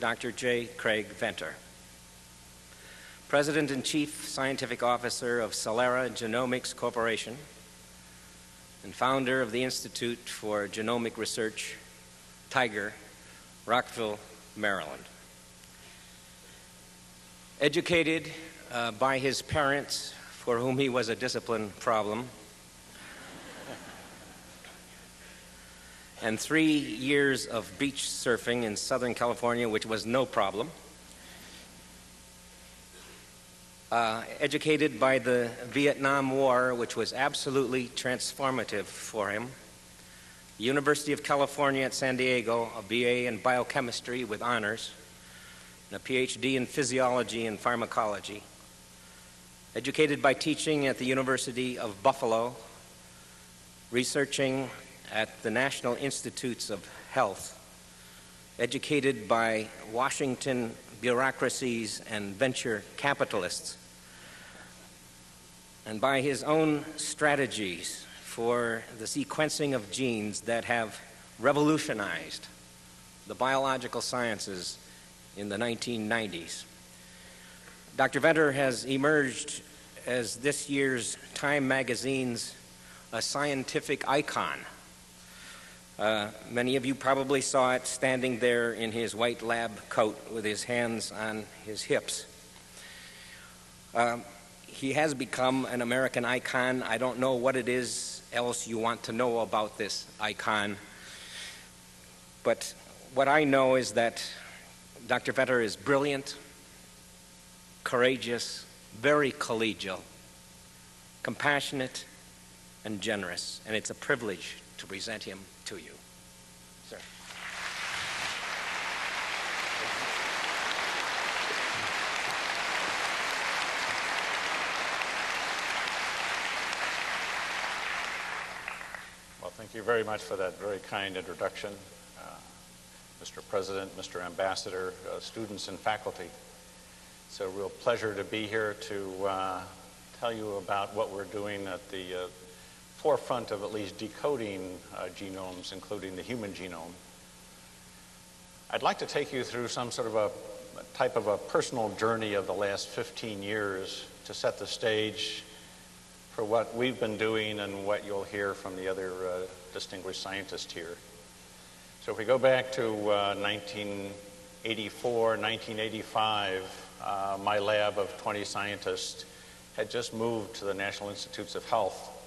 Dr. J. Craig Venter, President and Chief Scientific Officer of Celera Genomics Corporation, and founder of the Institute for Genomic Research, TIGR, Rockville, Maryland. Educated uh, by his parents, for whom he was a discipline problem, and three years of beach surfing in Southern California, which was no problem. Uh, educated by the Vietnam War, which was absolutely transformative for him. University of California at San Diego, a BA in biochemistry with honors, and a PhD in physiology and pharmacology. Educated by teaching at the University of Buffalo, researching at the National Institutes of Health, educated by Washington bureaucracies and venture capitalists, and by his own strategies for the sequencing of genes that have revolutionized the biological sciences in the 1990s. Dr. Venter has emerged as this year's Time magazine's a scientific icon uh, many of you probably saw it standing there in his white lab coat with his hands on his hips. Uh, he has become an American icon. I don't know what it is else you want to know about this icon. But what I know is that Dr. Venter is brilliant, courageous, very collegial, compassionate, and generous. And it's a privilege to present him to you. Sir. Well, thank you very much for that very kind introduction, uh, Mr. President, Mr. Ambassador, uh, students, and faculty. It's a real pleasure to be here to uh, tell you about what we're doing at the uh, forefront of at least decoding uh, genomes, including the human genome. I'd like to take you through some sort of a, type of a personal journey of the last 15 years to set the stage for what we've been doing and what you'll hear from the other uh, distinguished scientists here. So if we go back to uh, 1984, 1985, uh, my lab of 20 scientists had just moved to the National Institutes of Health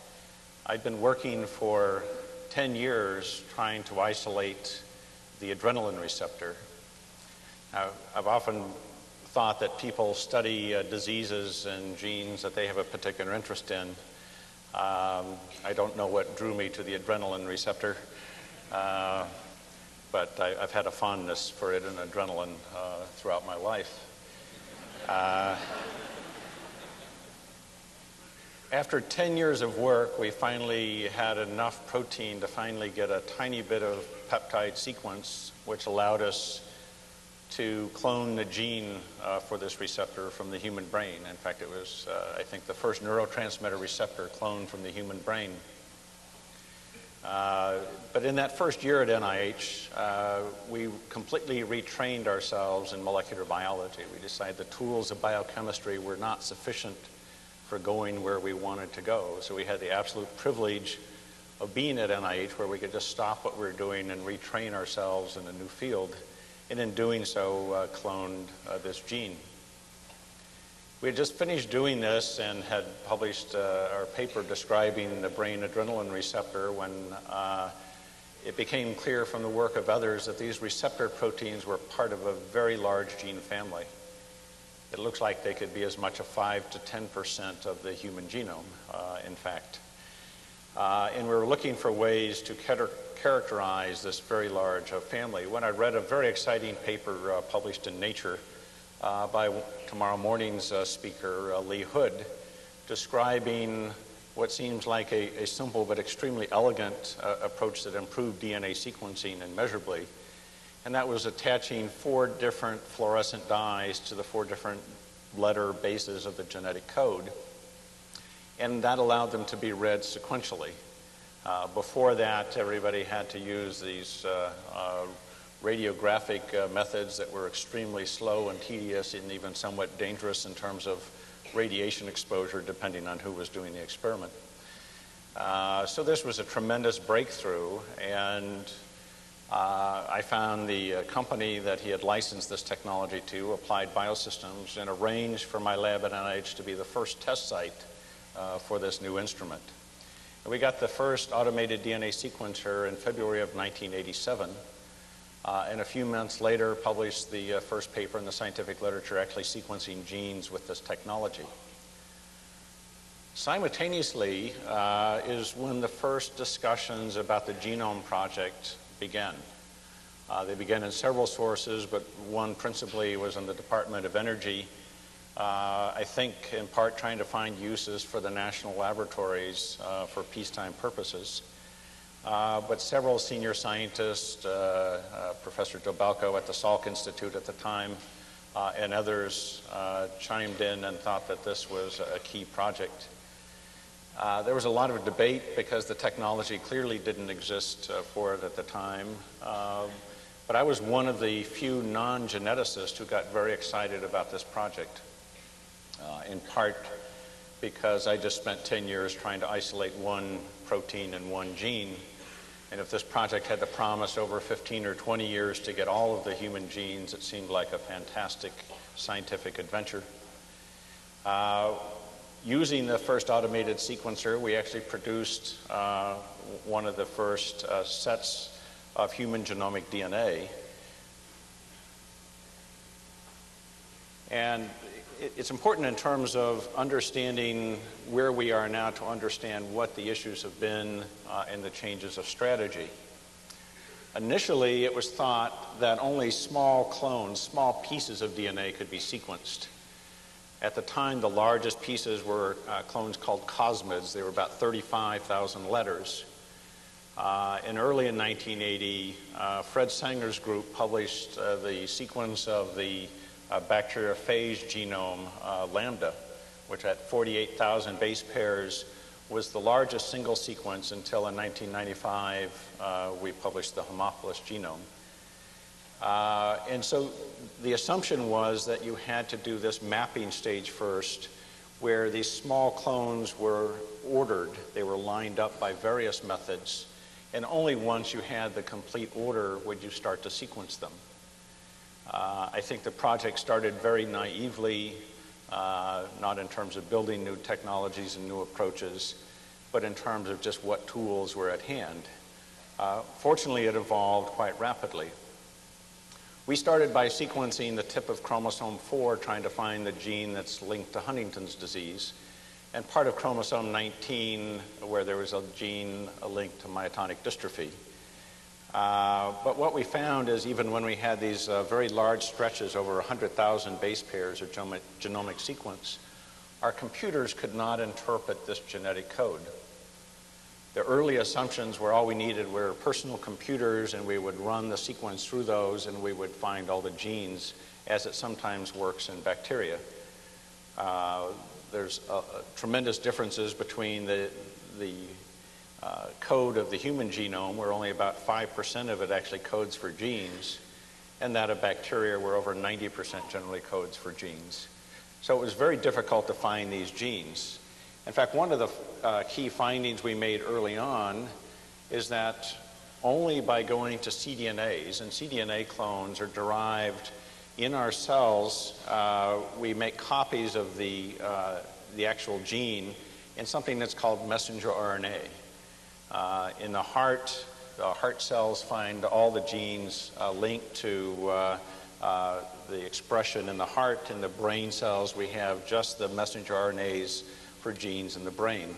I'd been working for 10 years trying to isolate the adrenaline receptor. Now, I've often thought that people study uh, diseases and genes that they have a particular interest in. Um, I don't know what drew me to the adrenaline receptor, uh, but I, have had a fondness for it and adrenaline uh, throughout my life. After 10 years of work, we finally had enough protein to finally get a tiny bit of peptide sequence, which allowed us to clone the gene uh, for this receptor from the human brain. In fact, it was, uh, I think, the first neurotransmitter receptor cloned from the human brain. Uh, but in that first year at NIH, uh, we completely retrained ourselves in molecular biology. We decided the tools of biochemistry were not sufficient for going where we wanted to go. So we had the absolute privilege of being at NIH where we could just stop what we were doing and retrain ourselves in a new field. And in doing so, uh, cloned uh, this gene. We had just finished doing this and had published uh, our paper describing the brain adrenaline receptor when uh, it became clear from the work of others that these receptor proteins were part of a very large gene family it looks like they could be as much as 5 to 10% of the human genome, uh, in fact. Uh, and we were looking for ways to characterize this very large uh, family. When I read a very exciting paper uh, published in Nature uh, by tomorrow morning's uh, speaker, Lee Hood, describing what seems like a, a simple but extremely elegant approach that improved DNA sequencing immeasurably, and that was attaching four different fluorescent dyes to the four different letter bases of the genetic code. And that allowed them to be read sequentially. Uh, before that, everybody had to use these uh, uh, radiographic uh, methods that were extremely slow and tedious and even somewhat dangerous in terms of radiation exposure, depending on who was doing the experiment. Uh, so this was a tremendous breakthrough, and uh, I found the uh, company that he had licensed this technology to, Applied Biosystems, and arranged for my lab at NIH to be the first test site uh, for this new instrument. And we got the first automated DNA sequencer in February of 1987. Uh, and a few months later, published the uh, first paper in the scientific literature actually sequencing genes with this technology. Simultaneously uh, is when the first discussions about the Genome Project began. Uh, they began in several sources, but one principally was in the Department of Energy, uh, I think in part trying to find uses for the national laboratories uh, for peacetime purposes. Uh, but several senior scientists, uh, uh, Professor Dulbecco at the Salk Institute at the time, and others chimed in and thought that this was a key project. Uh, there was a lot of debate because the technology clearly didn't exist for it at the time. Um, but I was one of the few non geneticists who got very excited about this project, in part because I just spent 10 years trying to isolate one protein and one gene and if this project had the promise over 15 or 20 years to get all of the human genes, it seemed like a fantastic scientific adventure. Using the first automated sequencer, we actually produced uh, one of the first uh, sets of human genomic DNA. And it's important in terms of understanding where we are now to understand what the issues have been uh, and the changes of strategy. Initially, it was thought that only small clones, small pieces of DNA could be sequenced. At the time, the largest pieces were uh, clones called cosmids. They were about 35,000 letters. Uh, and early in 1980, uh, Fred Sanger's group published uh, the sequence of the uh, bacteriophage genome, uh, lambda, which at 48,000 base pairs was the largest single sequence until in 1995 uh, we published the Haemophilus genome. Uh, and so the assumption was that you had to do this mapping stage first, where these small clones were ordered, they were lined up by various methods, and only once you had the complete order would you start to sequence them. Uh, I think the project started very naively, uh, not in terms of building new technologies and new approaches, but in terms of just what tools were at hand. Uh, fortunately, it evolved quite rapidly. We started by sequencing the tip of chromosome 4, trying to find the gene that's linked to Huntington's disease, and part of chromosome 19, where there was a gene linked to myotonic dystrophy. Uh, but what we found is even when we had these uh, very large stretches over 100,000 base pairs of genomic sequence, our computers could not interpret this genetic code. The early assumptions were all we needed were personal computers, and we would run the sequence through those, and we would find all the genes, as it sometimes works in bacteria. Uh, there's tremendous differences between the, the uh, code of the human genome, where only about 5% of it actually codes for genes, and that of bacteria, where over 90% generally codes for genes. So it was very difficult to find these genes. In fact, one of the uh, key findings we made early on is that only by going to cDNAs, and cDNA clones are derived in our cells, uh, we make copies of the, uh, the actual gene in something that's called messenger RNA. Uh, in the heart, the heart cells find all the genes uh, linked to uh, the expression in the heart. In the brain cells, we have just the messenger RNAs for genes in the brain.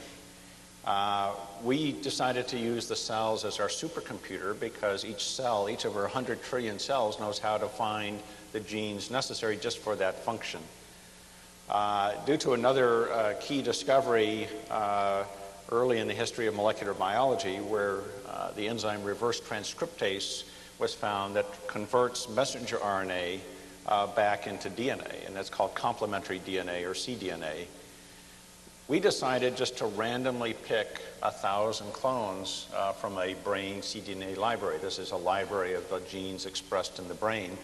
Uh, we decided to use the cells as our supercomputer because each cell, each of our 100 trillion cells, knows how to find the genes necessary just for that function. Uh, due to another uh, key discovery, early in the history of molecular biology where uh, the enzyme reverse transcriptase was found that converts messenger RNA uh, back into DNA, and that's called complementary DNA or cDNA. We decided just to randomly pick a thousand clones uh, from a brain cDNA library. This is a library of the genes expressed in the brain.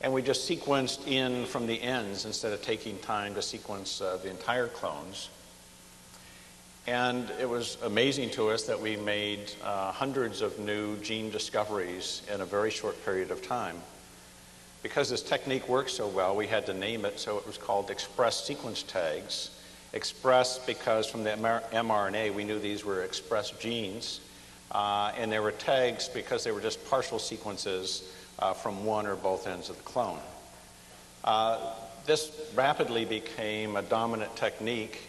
And we just sequenced in from the ends instead of taking time to sequence uh, the entire clones. And it was amazing to us that we made uh, hundreds of new gene discoveries in a very short period of time. Because this technique worked so well, we had to name it, so it was called express sequence tags. Express because from the mRNA we knew these were expressed genes, uh, and they were tags because they were just partial sequences uh, from one or both ends of the clone. Uh, this rapidly became a dominant technique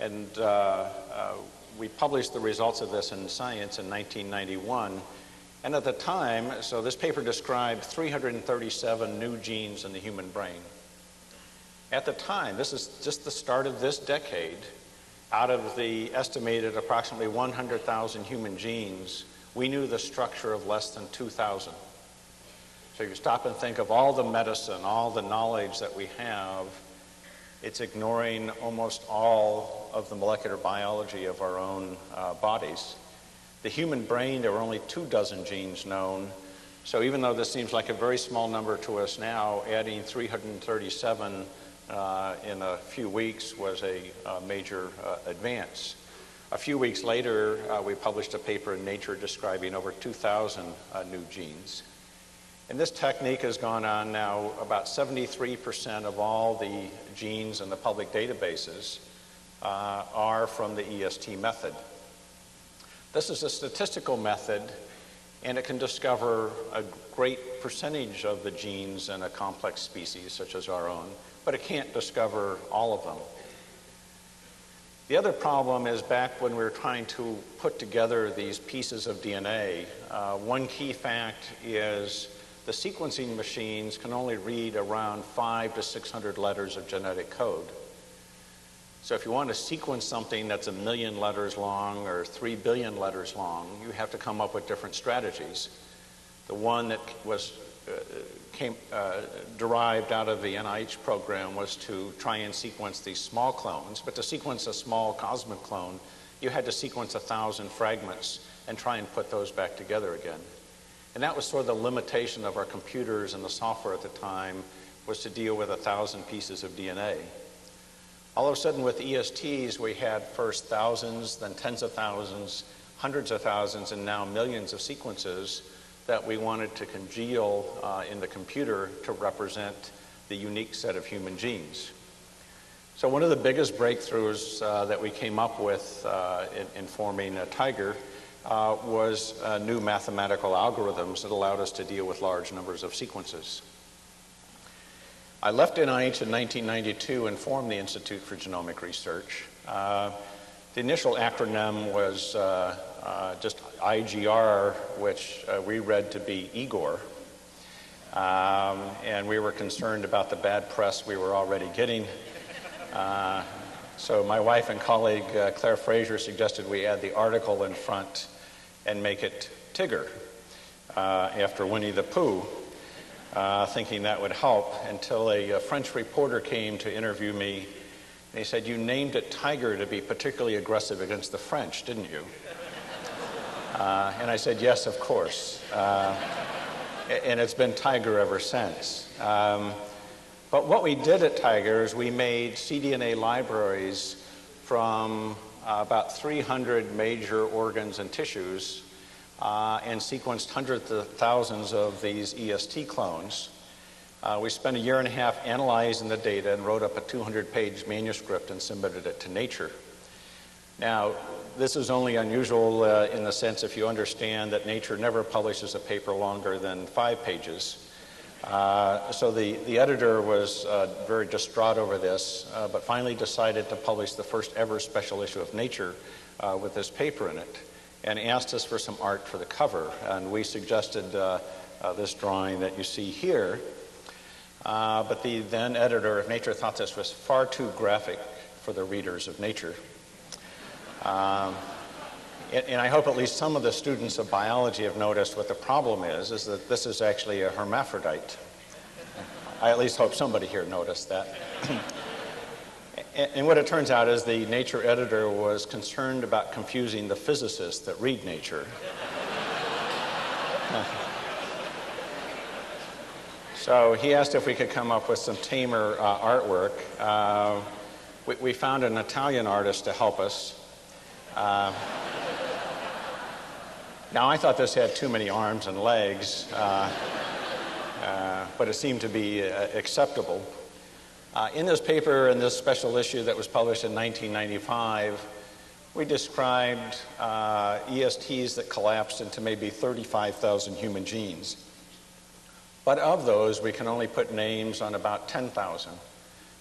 and uh, uh, we published the results of this in Science in 1991. And at the time, so this paper described 337 new genes in the human brain. At the time, this is just the start of this decade, out of the estimated approximately 100,000 human genes, we knew the structure of less than 2,000. So you stop and think of all the medicine, all the knowledge that we have it's ignoring almost all of the molecular biology of our own uh, bodies. The human brain, there were only two dozen genes known. So even though this seems like a very small number to us now, adding 337 uh, in a few weeks was a, a major uh, advance. A few weeks later, uh, we published a paper in Nature describing over 2,000 uh, new genes. And this technique has gone on now about 73% of all the genes in the public databases uh, are from the EST method. This is a statistical method and it can discover a great percentage of the genes in a complex species such as our own, but it can't discover all of them. The other problem is back when we were trying to put together these pieces of DNA, uh, one key fact is the sequencing machines can only read around five to 600 letters of genetic code. So if you want to sequence something that's a million letters long or three billion letters long, you have to come up with different strategies. The one that was uh, came, uh, derived out of the NIH program was to try and sequence these small clones. But to sequence a small cosmid clone, you had to sequence a thousand fragments and try and put those back together again. And that was sort of the limitation of our computers and the software at the time was to deal with a thousand pieces of DNA. All of a sudden with ESTs, we had first thousands, then tens of thousands, hundreds of thousands, and now millions of sequences that we wanted to congeal uh, in the computer to represent the unique set of human genes. So one of the biggest breakthroughs uh, that we came up with uh, in, in, forming a TIGR uh, was uh, new mathematical algorithms that allowed us to deal with large numbers of sequences. I left NIH in 1992 and formed the Institute for Genomic Research. Uh, the initial acronym was uh, uh, just IGR, which uh, we read to be Igor. Um, and we were concerned about the bad press we were already getting. So my wife and colleague uh, Claire Fraser suggested we add the article in front and make it Tigger uh, after Winnie the Pooh, uh, thinking that would help until a, a, French reporter came to interview me. And he said, You named it Tiger to be particularly aggressive against the French, didn't you? Uh, and I said, Yes, of course. Uh, and it's been TIGR ever since. Um, but what we did at TIGR is we made cDNA libraries from uh, about 300 major organs and tissues uh, and sequenced hundreds of thousands of these EST clones. Uh, we spent a year and a half analyzing the data and wrote up a 200 page manuscript and submitted it to Nature. Now, this is only unusual uh, in the sense if you understand that Nature never publishes a paper longer than five pages. Uh, so the, the editor was uh, very distraught over this, uh, but finally decided to publish the first ever special issue of Nature uh, with this paper in it, and asked us for some art for the cover. And we suggested uh, this drawing that you see here. but the then editor of Nature thought this was far too graphic for the readers of Nature. Um, and I hope at least some of the students of biology have noticed what the problem is, is that this is actually a hermaphrodite. I at least hope somebody here noticed that. And, what it turns out is the Nature editor was concerned about confusing the physicists that read Nature. so he asked if we could come up with some tamer uh, artwork. Uh, we, we, found an Italian artist to help us. Uh, now, I thought this had too many arms and legs, uh, uh, but it seemed to be uh, acceptable. Uh, in this paper, in this special issue that was published in 1995, we described uh, ESTs that collapsed into maybe 35,000 human genes. But of those, we can only put names on about 10,000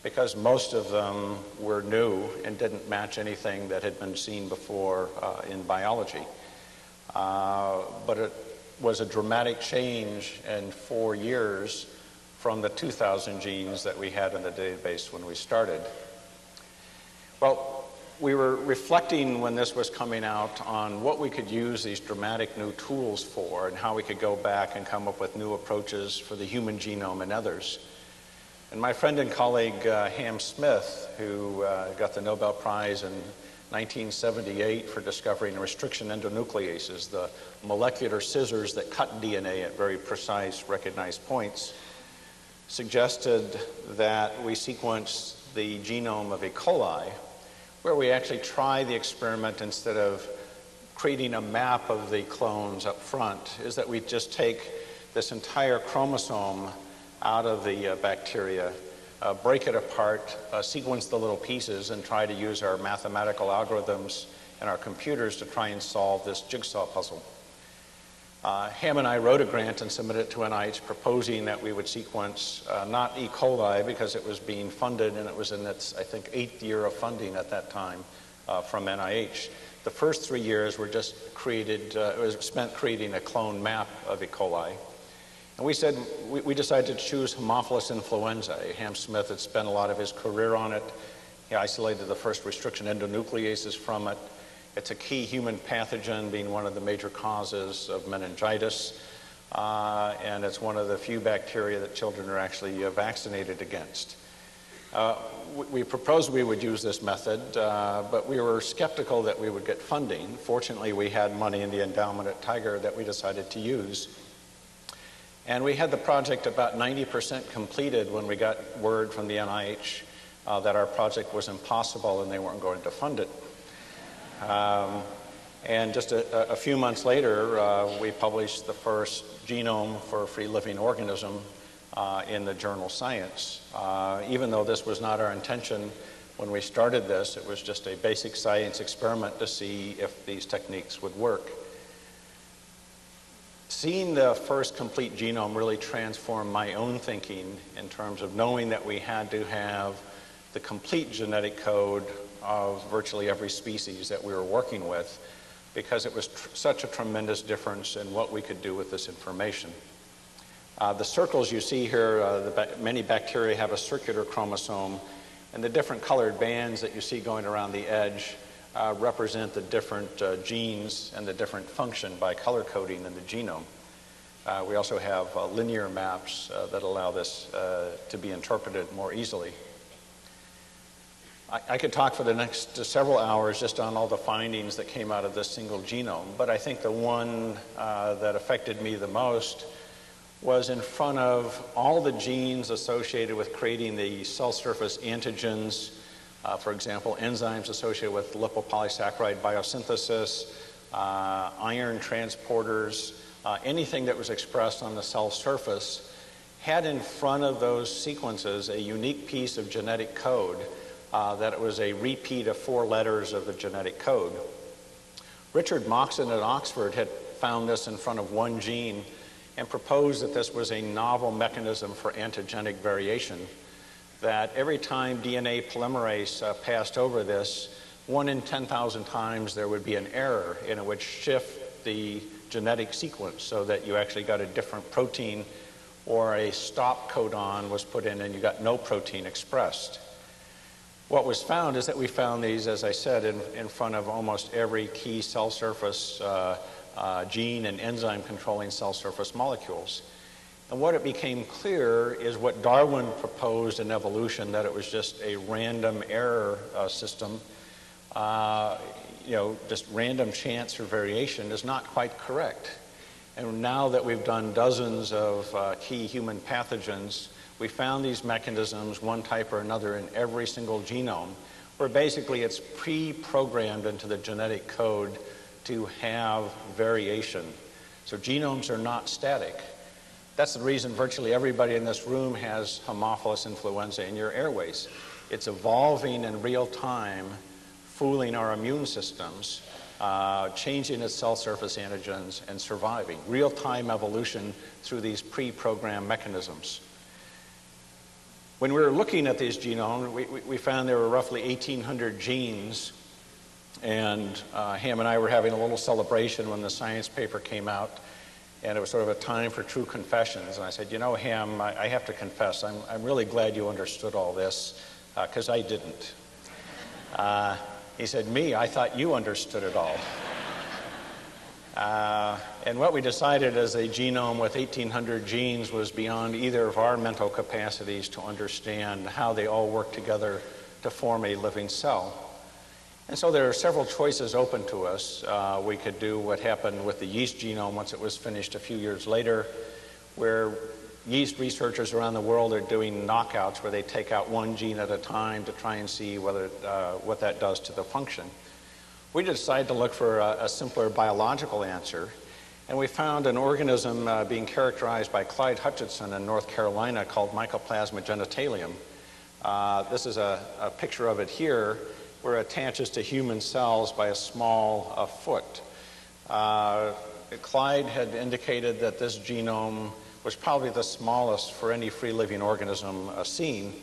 because most of them were new and didn't match anything that had been seen before uh, in biology. Uh, but it was a dramatic change in four years from the 2,000 genes that we had in the database when we started. Well, we were reflecting when this was coming out on what we could use these dramatic new tools for and how we could go back and come up with new approaches for the human genome and others. And my friend and colleague uh, Ham Smith, who uh, got the Nobel Prize in 1978 for discovering restriction endonucleases, the molecular scissors that cut DNA at very precise recognized points, suggested that we sequence the genome of E. coli, where we actually try the experiment instead of creating a map of the clones up front, is that we just take this entire chromosome out of the uh, bacteria, uh, break it apart, uh, sequence the little pieces, and try to use our mathematical algorithms and our computers to try and solve this jigsaw puzzle. Uh, Ham and I wrote a grant and submitted it to NIH proposing that we would sequence uh, not E. coli because it was being funded and it was in its, I think, eighth year of funding at that time uh, from NIH. The first three years were just created, it was spent creating a clone map of E. coli. And we said, we, we decided to choose Haemophilus influenza. Ham Smith had spent a lot of his career on it. He isolated the first restriction endonucleases from it. It's a key human pathogen, being one of the major causes of meningitis, uh, and it's one of the few bacteria that children are actually uh, vaccinated against. Uh, we, we, proposed we would use this method, uh, but we were skeptical that we would get funding. Fortunately, we had money in the endowment at TIGR that we decided to use. And we had the project about 90% completed when we got word from the NIH uh, that our project was impossible and they weren't going to fund it. Um, and just a, a, few months later, uh, we published the first genome for a free living organism uh, in the journal Science. Uh, even though this was not our intention when we started this, it was just a basic science experiment to see if these techniques would work. Seeing the first complete genome really transformed my own thinking in terms of knowing that we had to have the complete genetic code of virtually every species that we were working with because it was such a tremendous difference in what we could do with this information. Uh, the circles you see here, uh, ba- many bacteria have a circular chromosome, and the different colored bands that you see going around the edge uh, represent the different uh, genes and the different function by color coding in the genome. Uh, we also have uh, linear maps that allow this to be interpreted more easily. I, I could talk for the next several hours just on all the findings that came out of this single genome, but I think the one uh, that affected me the most was in front of all the genes associated with creating the cell surface antigens, uh, for example, enzymes associated with lipopolysaccharide biosynthesis, uh, iron transporters, uh, anything that was expressed on the cell surface had in front of those sequences a unique piece of genetic code uh, that it was a repeat of four letters of the genetic code. Richard Moxon at Oxford had found this in front of one gene and proposed that this was a novel mechanism for antigenic variation. That every time DNA polymerase uh, passed over this, one in 10,000 times there would be an error and it would shift the genetic sequence so that you actually got a different protein or a stop codon was put in and you got no protein expressed. What was found is that we found these, as I said, in, in front of almost every key cell surface uh, uh, gene and enzyme controlling cell surface molecules. And what it became clear is what Darwin proposed in evolution, that it was just a random error uh, system, uh, you know, just random chance or variation is not quite correct. And now that we've done dozens of uh, key human pathogens, we found these mechanisms, one type or another, in every single genome, where basically it's pre-programmed into the genetic code to have variation. So genomes are not static. That's the reason virtually everybody in this room has Haemophilus influenza in your airways. It's evolving in real time, fooling our immune systems, uh, changing its cell surface antigens, and surviving. Real time evolution through these pre programmed mechanisms. When we were looking at these genomes, we, we found there were roughly 1,800 genes. And uh, Ham and I were having a little celebration when the science paper came out and it was sort of a time for true confessions. And I said, You know, Ham, I, I have to confess, I'm, I'm really glad you understood all this, because uh, I didn't. Uh, he said, Me, I thought you understood it all. Uh, and what we decided as a genome with 1,800 genes was beyond either of our mental capacities to understand how they all work together to form a living cell. And so there are several choices open to us. Uh, we could do what happened with the yeast genome once it was finished a few years later, where yeast researchers around the world are doing knockouts where they take out one gene at a time to try and see whether, uh, what that does to the function. We decided to look for a, a simpler biological answer, and we found an organism uh, being characterized by Clyde Hutchison in North Carolina called Mycoplasma genitalium. Uh, this is a, a picture of it here where it attaches to human cells by a small uh, foot. Uh, Clyde had indicated that this genome was probably the smallest for any free living organism uh, seen,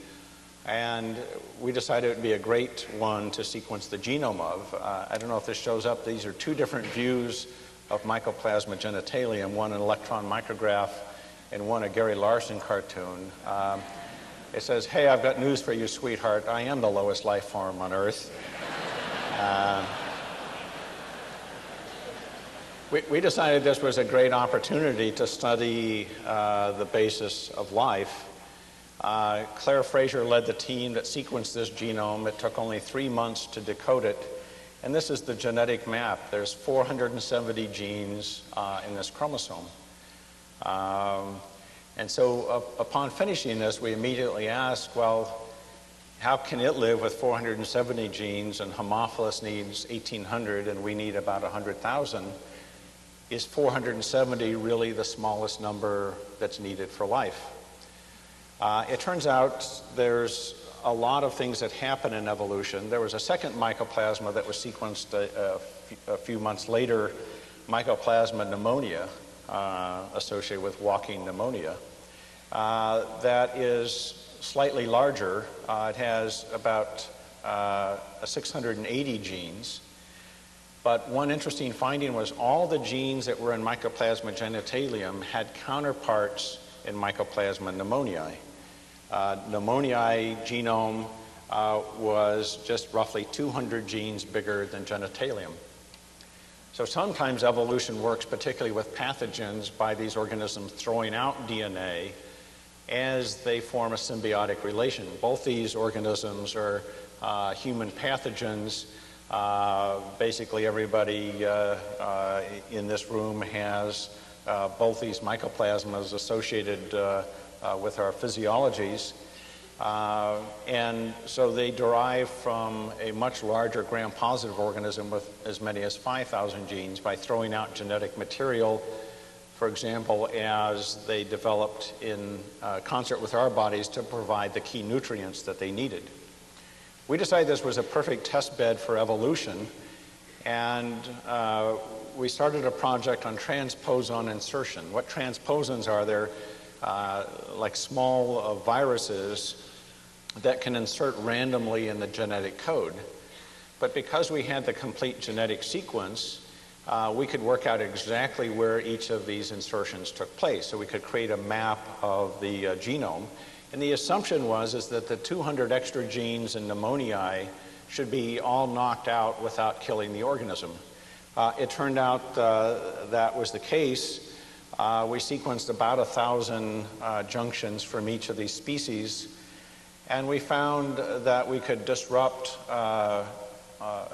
and we decided it would be a great one to sequence the genome of. Uh, I don't know if this shows up. These are two different views of Mycoplasma genitalium, one an electron micrograph and one a Gary Larson cartoon. Um, it says, Hey, I've got news for you, sweetheart. I am the lowest life form on Earth. Uh, we, we, decided this was a great opportunity to study uh, the basis of life. Uh, Claire Fraser led the team that sequenced this genome. It took only three months to decode it. And this is the genetic map. There's 470 genes uh, in this chromosome. Um, and so uh, upon finishing this, we immediately asked, well, how can it live with 470 genes and Haemophilus needs 1,800 and we need about 100,000? Is 470 really the smallest number that's needed for life? Uh, it turns out there's a lot of things that happen in evolution. There was a second mycoplasma that was sequenced a, a few months later, Mycoplasma pneumonia, uh, associated with walking pneumonia. Uh, that is slightly larger. Uh, it has about uh, 680 genes. But one interesting finding was all the genes that were in Mycoplasma genitalium had counterparts in Mycoplasma pneumoniae. Uh, pneumoniae genome uh, was just roughly 200 genes bigger than genitalium. So sometimes evolution works, particularly with pathogens, by these organisms throwing out DNA as they form a symbiotic relation. Both these organisms are uh, human pathogens. Uh, basically, everybody uh, uh in this room has uh, both these mycoplasmas associated uh, with our physiologies. And so they derive from a much larger gram-positive organism with as many as 5,000 genes by throwing out genetic material, for example, as they developed in uh, concert with our bodies to provide the key nutrients that they needed. We decided this was a perfect test bed for evolution, and uh, we started a project on transposon insertion. What transposons are, they're uh, like small uh, viruses that can insert randomly in the genetic code. But because we had the complete genetic sequence, uh, we could work out exactly where each of these insertions took place. So we could create a map of the uh, genome. And the assumption was is that the 200 extra genes in pneumoniae should be all knocked out without killing the organism. Uh, it turned out uh, that was the case, Uh, we sequenced about a thousand uh, junctions from each of these species, and we found that we could disrupt a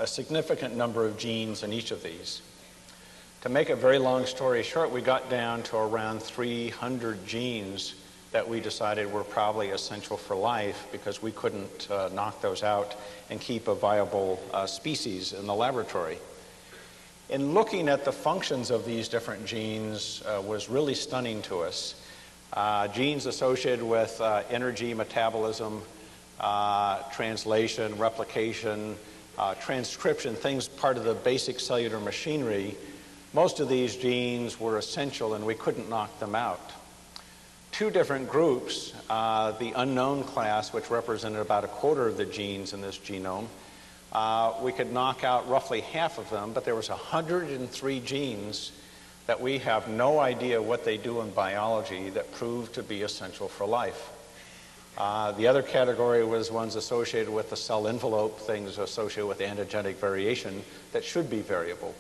significant number of genes in each of these. To make a very long story short, we got down to around 300 genes that we decided were probably essential for life because we couldn't uh, knock those out and keep a viable uh, species in the laboratory. In looking at the functions of these different genes uh, was really stunning to us. Uh, genes associated with uh, energy metabolism, uh, translation, replication, transcription, things part of the basic cellular machinery most of these genes were essential and we couldn't knock them out. Two different groups, uh, the unknown class, which represented about a quarter of the genes in this genome, uh, we could knock out roughly half of them, but there was 103 genes that we have no idea what they do in biology that proved to be essential for life. Uh, the other category was ones associated with the cell envelope, things associated with antigenic variation that should be variable.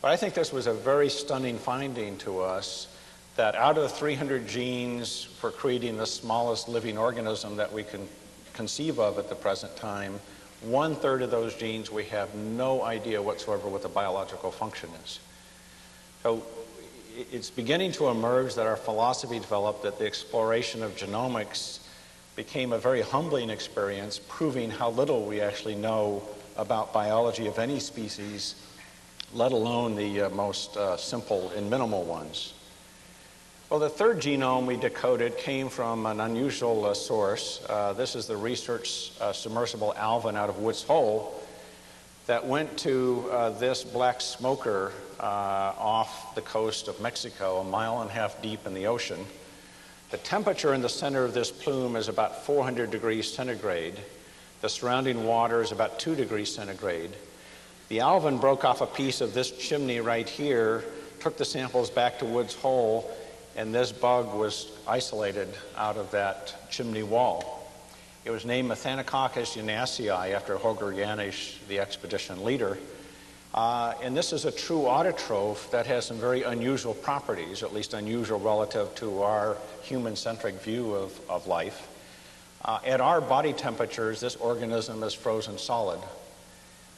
But I think this was a very stunning finding to us that out of the 300 genes for creating the smallest living organism that we can conceive of at the present time, one third of those genes we have no idea whatsoever what the biological function is. So it's beginning to emerge that our philosophy developed that the exploration of genomics became a very humbling experience, proving how little we actually know about biology of any species let alone the uh, most uh, simple and minimal ones. Well, the third genome we decoded came from an unusual uh, source. Uh, this is the research uh, submersible Alvin out of Woods Hole that went to uh, this black smoker off the coast of Mexico, a mile and a half deep in the ocean. The temperature in the center of this plume is about 400 degrees centigrade. The surrounding water is about 2 degrees centigrade. The Alvin broke off a piece of this chimney right here, took the samples back to Woods Hole, and this bug was isolated out of that chimney wall. It was named Methanococcus jannaschii after Holger Jannasch, the expedition leader. Uh, and this is a true autotroph that has some very unusual properties, at least unusual relative to our human centric view of, of life. Uh, at our body temperatures, this organism is frozen solid.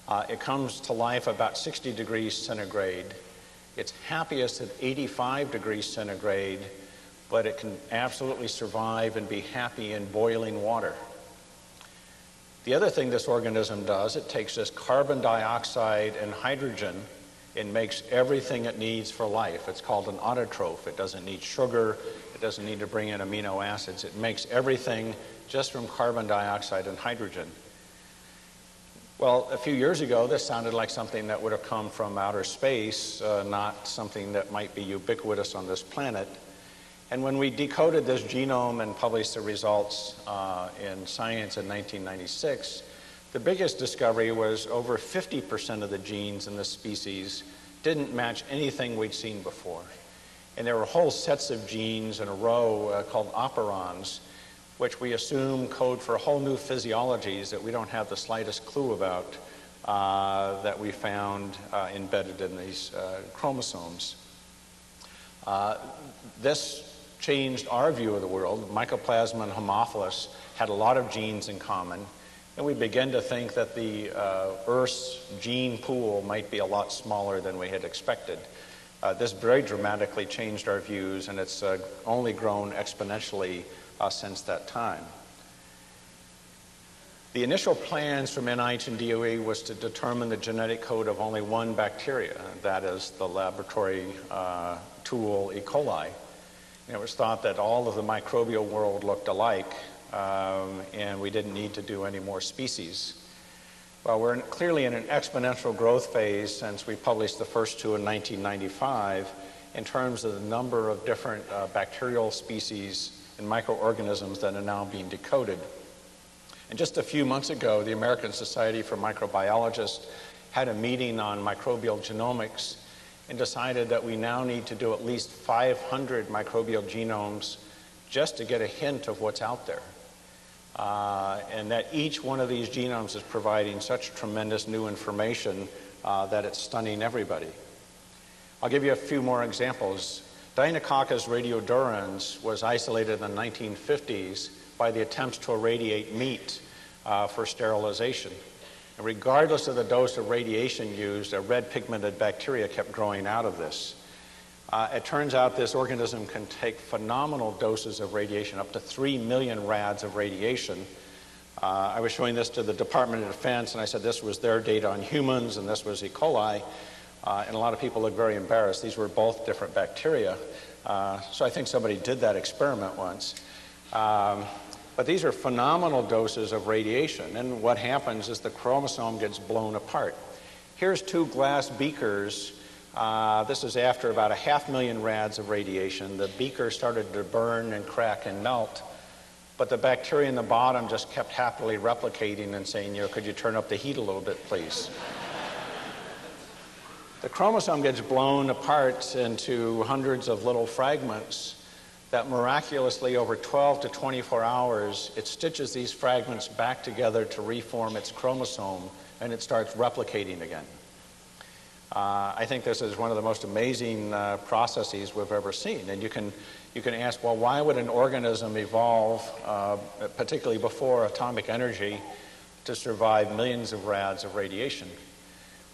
Uh, it comes to life about 60 degrees centigrade. It's happiest at 85 degrees centigrade, but it can absolutely survive and be happy in boiling water. The other thing this organism does, it takes this carbon dioxide and hydrogen and makes everything it needs for life. It's called an autotroph. It doesn't need sugar, it doesn't need to bring in amino acids. It makes everything just from carbon dioxide and hydrogen. Well, a few years ago, this sounded like something that would have come from outer space, uh, not something that might be ubiquitous on this planet. And when we decoded this genome and published the results uh, in Science in 1996, the biggest discovery was over 50% of the genes in this species didn't match anything we'd seen before. And there were whole sets of genes in a row uh, called operons which we assume code for whole new physiologies that we don't have the slightest clue about uh, that we found uh, embedded in these uh, chromosomes. Uh, this changed our view of the world. Mycoplasma and Haemophilus had a lot of genes in common, and we began to think that the uh, Earth's gene pool might be a lot smaller than we had expected. Uh, this very dramatically changed our views, and it's only grown exponentially uh, since that time. The initial plans from NIH and DOE was to determine the genetic code of only one bacteria, that is the laboratory uh, tool E. coli. And it was thought that all of the microbial world looked alike, um, and we didn't need to do any more species. Well, we're in, clearly in an exponential growth phase since we published the first two in 1995 in terms of the number of different uh, bacterial species and microorganisms that are now being decoded. And just a few months ago, the American Society for Microbiologists had a meeting on microbial genomics and decided that we now need to do at least 500 microbial genomes just to get a hint of what's out there. Uh, and that each one of these genomes is providing such tremendous new information uh, that it's stunning everybody. I'll give you a few more examples. Deinococcus radiodurans was isolated in the 1950s by the attempts to irradiate meat uh, for sterilization. And regardless of the dose of radiation used, a red pigmented bacteria kept growing out of this. Uh, it turns out this organism can take phenomenal doses of radiation, up to 3 million rads of radiation. Uh, I was showing this to the Department of Defense, and I said this was their data on humans, and this was E. coli. Uh, and a lot of people looked very embarrassed. These were both different bacteria. Uh, so I think somebody did that experiment once. Um, but these are phenomenal doses of radiation, and what happens is the chromosome gets blown apart. Here's two glass beakers. Uh, this is after about a half million rads of radiation. The beaker started to burn and crack and melt, but the bacteria in the bottom just kept happily replicating and saying, you know, could you turn up the heat a little bit, please? The chromosome gets blown apart into hundreds of little fragments that miraculously over 12 to 24 hours, it stitches these fragments back together to reform its chromosome and it starts replicating again. Uh, I think this is one of the most amazing uh, processes we've ever seen. And you can, you can ask, well, why would an organism evolve, uh, particularly before atomic energy, to survive millions of rads of radiation?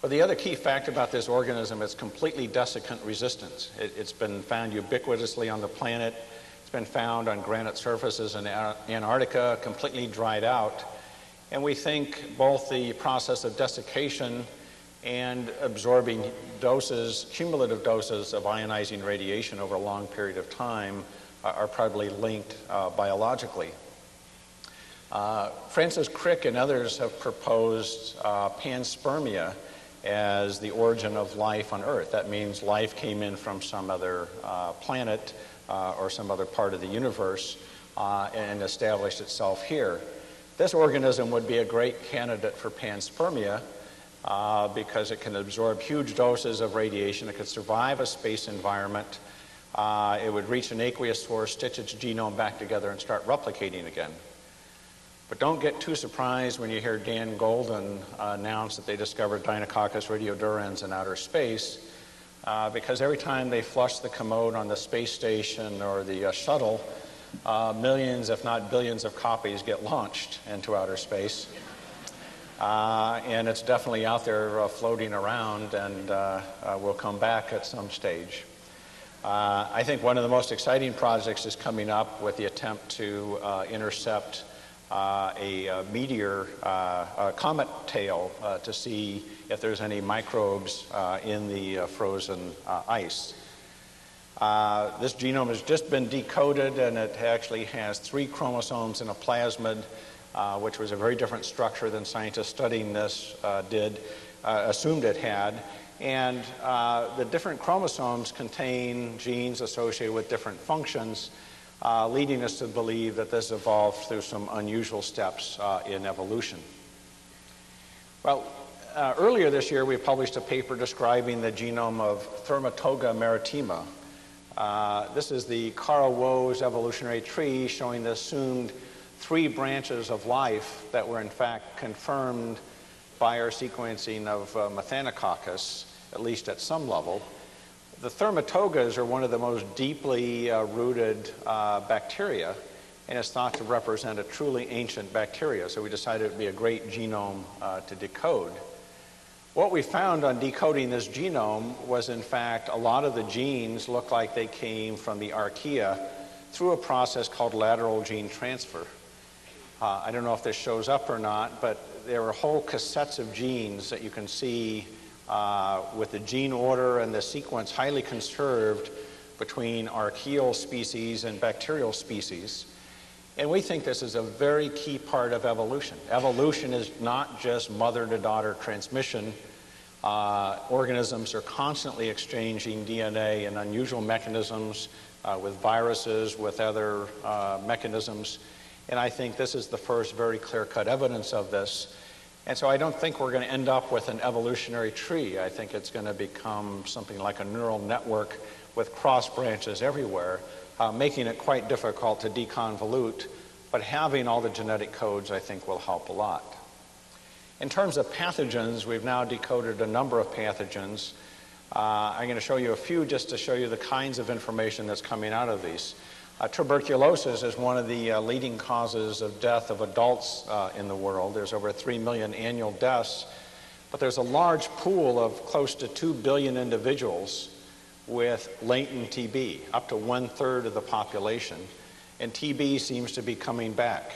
Well, the other key fact about this organism is completely desiccant resistance. It, has been found ubiquitously on the planet. It's been found on granite surfaces in Antarctica, completely dried out. And we think both the process of desiccation and absorbing doses, cumulative doses of ionizing radiation over a long period of time are probably linked uh, biologically. Uh, Francis Crick and others have proposed uh, panspermia as the origin of life on Earth. That means life came in from some other uh, planet uh, or some other part of the universe uh, and established itself here. This organism would be a great candidate for panspermia uh, because it can absorb huge doses of radiation. It could survive a space environment. Uh, it would reach an aqueous source, stitch its genome back together, and start replicating again. But don't get too surprised when you hear Dan Goldin uh, announce that they discovered Deinococcus radiodurans in outer space, uh, because every time they flush the commode on the space station or the uh, shuttle, uh, millions, if not billions, of copies get launched into outer space. Uh, and it's definitely out there uh, floating around and will come back at some stage. I think one of the most exciting projects is coming up with the attempt to intercept a, a, meteor, uh, a comet tail uh, to see if there's any microbes uh, in the uh, frozen uh, ice. this genome has just been decoded and it actually has three chromosomes in a plasmid, which was a very different structure than scientists studying this did, assumed it had. And the different chromosomes contain genes associated with different functions uh, leading us to believe that this evolved through some unusual steps uh, in evolution. Well, uh, earlier this year, we published a paper describing the genome of Thermotoga maritima. Uh, this is the Carl Woese evolutionary tree showing the assumed three branches of life that were in fact confirmed by our sequencing of uh, Methanococcus, at least at some level. The thermotogas are one of the most deeply uh, rooted uh, bacteria, and it's thought to represent a truly ancient bacteria, so we decided it would be a great genome uh, to decode. What we found on decoding this genome was, in fact, a lot of the genes look like they came from the archaea through a process called lateral gene transfer. Uh, I don't know if this shows up or not, but there are whole cassettes of genes that you can see uh, with the gene order and the sequence highly conserved between archaeal species and bacterial species. And we think this is a very key part of evolution. Evolution is not just mother to daughter transmission. Uh, organisms are constantly exchanging DNA in unusual mechanisms uh, with viruses, with other uh, mechanisms. And I think this is the first very clear cut evidence of this. And so I don't think we're going to end up with an evolutionary tree. I think it's going to become something like a neural network with cross branches everywhere, uh, making it quite difficult to deconvolute. But having all the genetic codes, I think, will help a lot. In terms of pathogens, we've now decoded a number of pathogens. Uh, I'm going to show you a few just to show you the kinds of information that's coming out of these. Uh, tuberculosis is one of the uh, leading causes of death of adults uh, in the world. There's over 3 million annual deaths, but there's a large pool of close to 2 billion individuals with latent TB, up to one third of the population, and TB seems to be coming back.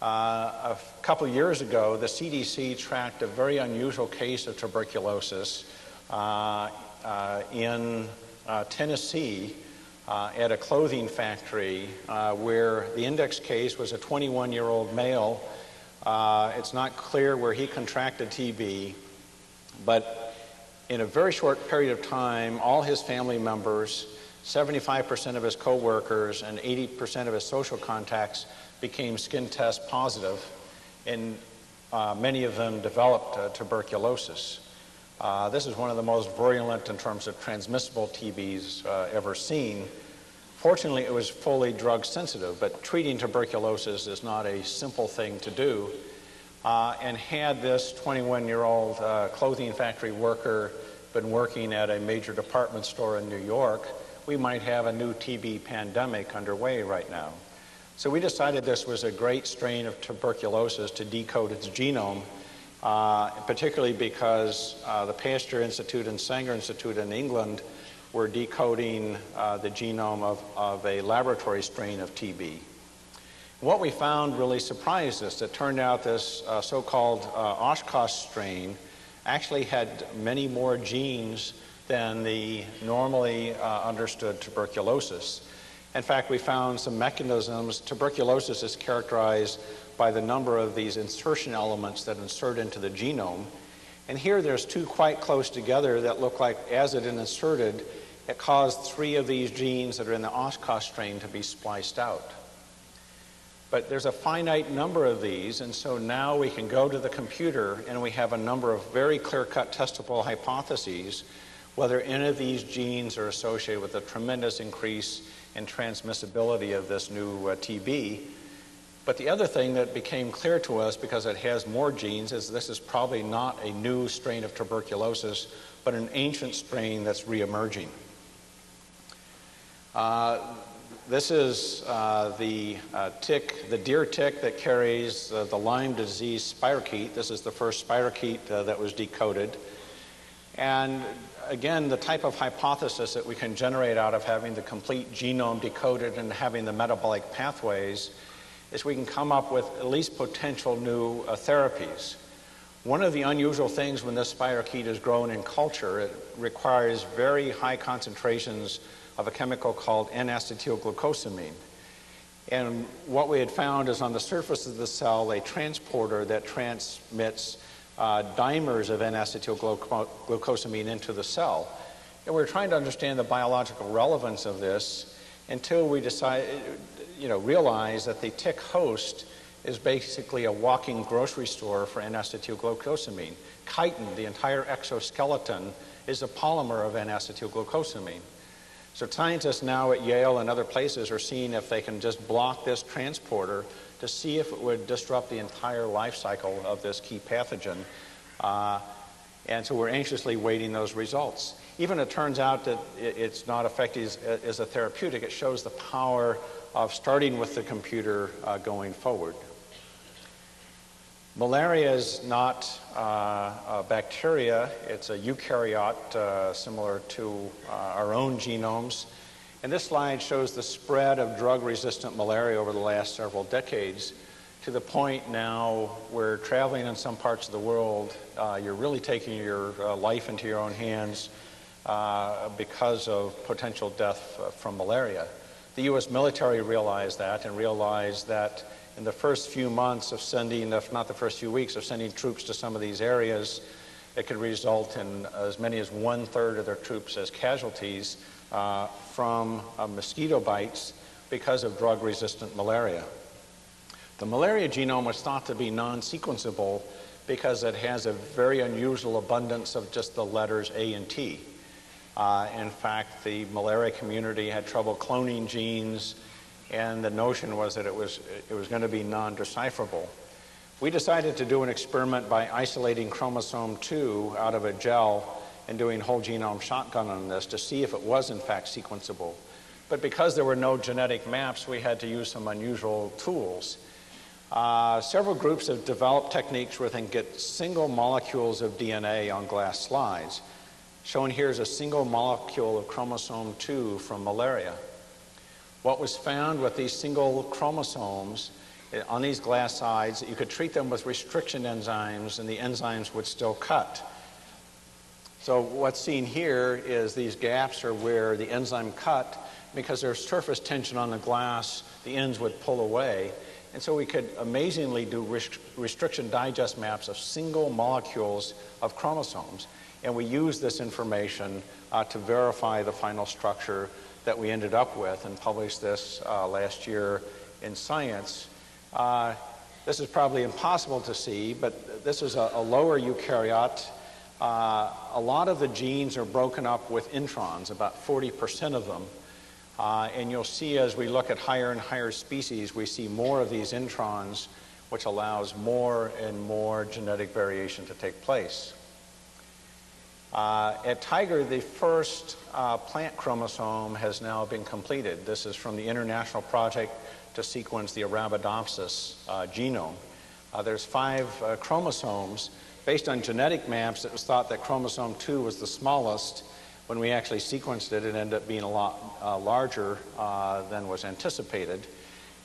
Uh, a couple years ago, the CDC tracked a very unusual case of tuberculosis uh, uh, in Tennessee uh, at a clothing factory uh, where the index case was a 21 year old male. it's not clear where he contracted TB, but in a very short period of time, all his family members, 75% of his coworkers, and 80% of his social contacts became skin test positive, and uh, many of them developed uh, tuberculosis. Uh, this is one of the most virulent in terms of transmissible TBs uh, ever seen. Fortunately, it was fully drug sensitive, but treating tuberculosis is not a simple thing to do. Uh, and had this 21 year old uh, clothing factory worker been working at a major department store in New York, we might have a new TB pandemic underway right now. So we decided this was a great strain of tuberculosis to decode its genome, uh, particularly because uh, the Pasteur Institute and Sanger Institute in England were decoding uh, the genome of, of a laboratory strain of TB. What we found really surprised us. It turned out this uh, so-called uh, Oshkosh strain actually had many more genes than the normally uh, understood tuberculosis. In fact, we found some mechanisms. Tuberculosis is characterized by the number of these insertion elements that insert into the genome. And here there's two quite close together that look like as it inserted, it caused three of these genes that are in the Oshkosh strain to be spliced out. But there's a finite number of these, and so now we can go to the computer and we have a number of very clear-cut testable hypotheses whether any of these genes are associated with a tremendous increase in transmissibility of this new uh, TB. But the other thing that became clear to us, because it has more genes, is this is probably not a new strain of tuberculosis, but an ancient strain that's reemerging. Uh, this is uh, the uh, tick, the deer tick that carries the Lyme disease spirochete. This is the first spirochete uh, that was decoded. And again, the type of hypothesis that we can generate out of having the complete genome decoded and having the metabolic pathways is we can come up with at least potential new uh, therapies. One of the unusual things when this spirochete is grown in culture, it requires very high concentrations of a chemical called N-acetylglucosamine. And what we had found is on the surface of the cell, a transporter that transmits uh, dimers of N-acetylglucosamine into the cell. And we are trying to understand the biological relevance of this until we decide, you know, realize that the tick host is basically a walking grocery store for N-acetylglucosamine. Chitin, the entire exoskeleton, is a polymer of N-acetylglucosamine. So scientists now at Yale and other places are seeing if they can just block this transporter to see if it would disrupt the entire life cycle of this key pathogen. Uh, and so we're anxiously waiting those results. Even if it turns out that it's not effective as, as a therapeutic, it shows the power of starting with the computer uh, going forward. Malaria is not uh, a bacteria, it's a eukaryote uh, similar to uh, our own genomes. And this slide shows the spread of drug-resistant malaria over the last several decades to the point now where traveling in some parts of the world, uh, you're really taking your uh, life into your own hands uh, because of potential death from malaria. The U.S. military realized that and realized that in the first few months of sending, if not the first few weeks of sending troops to some of these areas, it could result in as many as one third of their troops as casualties uh, from uh, mosquito bites because of drug-resistant malaria. The malaria genome was thought to be non-sequenceable because it has a very unusual abundance of just the letters A and T. Uh, in fact, the malaria community had trouble cloning genes, and the notion was that it was, it was going to be non-decipherable. We decided to do an experiment by isolating chromosome 2 out of a gel and doing whole genome shotgun on this to see if it was in fact sequenceable. But because there were no genetic maps, we had to use some unusual tools. Uh, several groups have developed techniques where they can get single molecules of DNA on glass slides. Shown here is a single molecule of chromosome 2 from malaria. What was found with these single chromosomes eh, on these glass slides, you could treat them with restriction enzymes and the enzymes would still cut. So what's seen here is these gaps are where the enzyme cut because there's surface tension on the glass, the ends would pull away. And so we could amazingly do restriction digest maps of single molecules of chromosomes. And we use this information uh, to verify the final structure that we ended up with and published this uh, last year in Science. Uh, this is probably impossible to see, but this is a, a lower eukaryote. Uh, a lot of the genes are broken up with introns, about 40% of them. Uh, and you'll see as we look at higher and higher species, we see more of these introns, which allows more and more genetic variation to take place. Uh, at TIGR, the first uh, plant chromosome has now been completed. This is from the International Project to Sequence the Arabidopsis uh, genome. Uh, there's five uh, chromosomes. Based on genetic maps, it was thought that chromosome 2 was the smallest, when we actually sequenced it, it ended up being a lot uh, larger than was anticipated.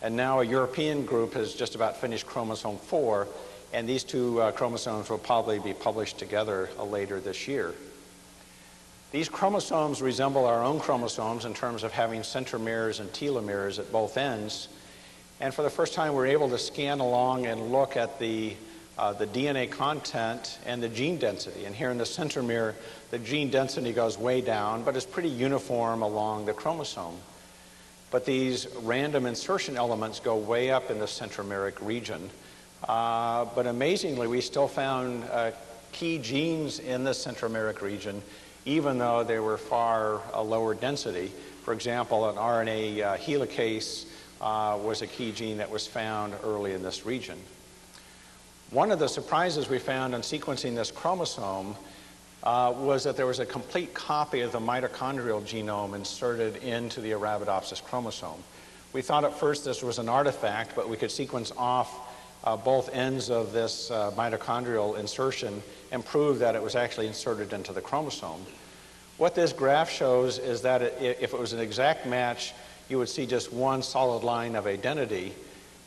And now a European group has just about finished chromosome 4, and these two uh, chromosomes will probably be published together uh, later this year. These chromosomes resemble our own chromosomes in terms of having centromeres and telomeres at both ends. And for the first time, we're able to scan along and look at the uh, the DNA content and the gene density. And here in the centromere, the gene density goes way down, but it's pretty uniform along the chromosome. But these random insertion elements go way up in the centromeric region. Uh, but amazingly, we still found uh, key genes in the centromeric region, even though they were far uh, lower density. For example, an RNA uh, helicase uh, was a key gene that was found early in this region. One of the surprises we found in sequencing this chromosome was that there was a complete copy of the mitochondrial genome inserted into the Arabidopsis chromosome. We thought at first this was an artifact, but we could sequence off uh, both ends of this uh, mitochondrial insertion and prove that it was actually inserted into the chromosome. What this graph shows is that it, if it was an exact match, you would see just one solid line of identity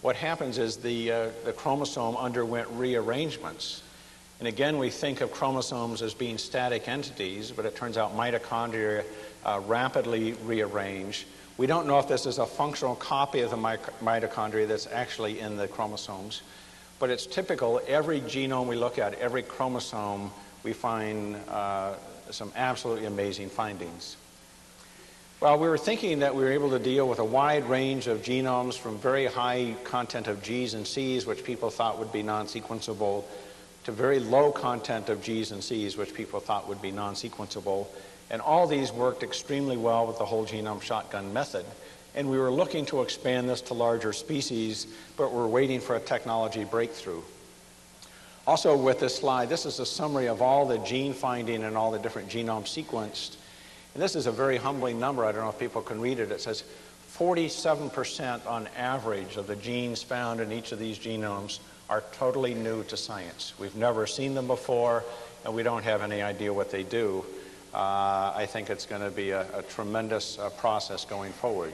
what happens is the, uh, the chromosome underwent rearrangements. And again, we think of chromosomes as being static entities, but it turns out mitochondria uh, rapidly rearrange. We don't know if this is a functional copy of the mitochondria that's actually in the chromosomes, but it's typical. Every genome we look at, every chromosome, we find uh, some absolutely amazing findings. Well, we were thinking that we were able to deal with a wide range of genomes from very high content of G's and C's, which people thought would be non-sequenceable, to very low content of G's and C's, which people thought would be non-sequenceable. And all these worked extremely well with the whole genome shotgun method. And we were looking to expand this to larger species, but we're waiting for a technology breakthrough. Also with this slide, this is a summary of all the gene finding and all the different genomes sequenced and this is a very humbling number. I don't know if people can read it. It says 47% on average of the genes found in each of these genomes are totally new to science. We've never seen them before, and we don't have any idea what they do. Uh, I think it's going to be a, a tremendous uh, process going forward.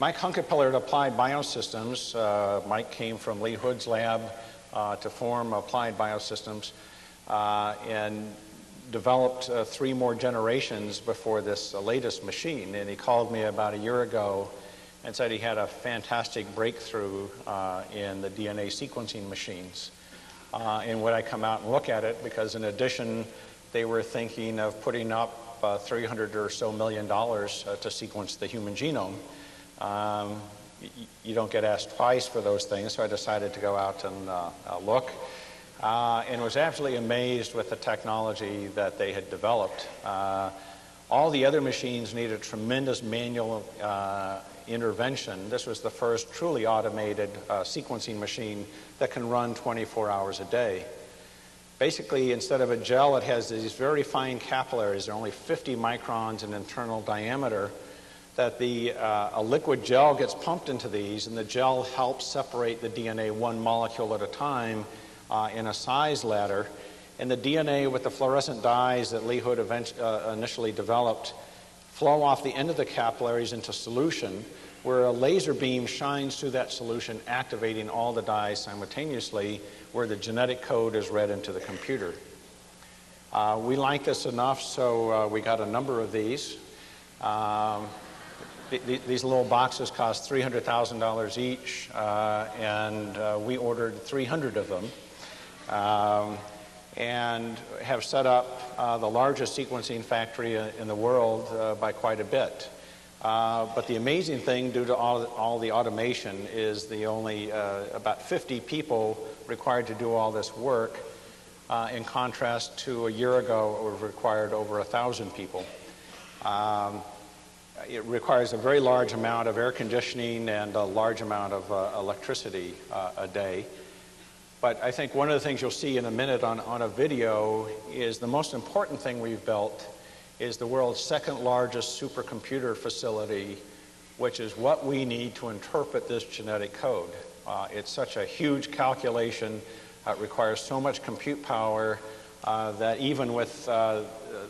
Mike Hunkapiller at Applied Biosystems, uh, Mike came from Lee Hood's lab uh, to form Applied Biosystems, uh, and developed uh, three more generations before this latest machine. And he called me about a year ago and said he had a fantastic breakthrough in the DNA sequencing machines. And would I come out and look at it? Because in addition, they were thinking of putting up uh, 300 or so million dollars uh, to sequence the human genome. Um, you don't get asked twice for those things, so I decided to go out and look uh, and was absolutely amazed with the technology that they had developed. Uh, all the other machines needed tremendous manual uh, intervention. This was the first truly automated uh, sequencing machine that can run 24 hours a day. Basically, instead of a gel, it has these very fine capillaries. They're only 50 microns in internal diameter. That the, uh, a liquid gel gets pumped into these, and the gel helps separate the DNA one molecule at a time uh, in a size ladder. And the DNA with the fluorescent dyes that Lee Hood uh, initially developed flow off the end of the capillaries into solution, where a laser beam shines through that solution, activating all the dyes simultaneously where the genetic code is read into the computer. Uh, we like this enough, so uh, we got a number of these. Um, th th these little boxes cost $300,000 each, uh, and uh, we ordered 300 of them. Um, and have set up uh, the largest sequencing factory in the world uh, by quite a bit. Uh, but the amazing thing, due to all, all the automation, is the only uh, about 50 people required to do all this work, uh, in contrast to a year ago, it required over a thousand people. Um, it requires a very large amount of air conditioning and a large amount of uh, electricity a day. But I think one of the things you'll see in a minute on, on a video is the most important thing we've built is the world's second largest supercomputer facility, which is what we need to interpret this genetic code. Uh, it's such a huge calculation, uh, it requires so much compute power uh, that even with uh,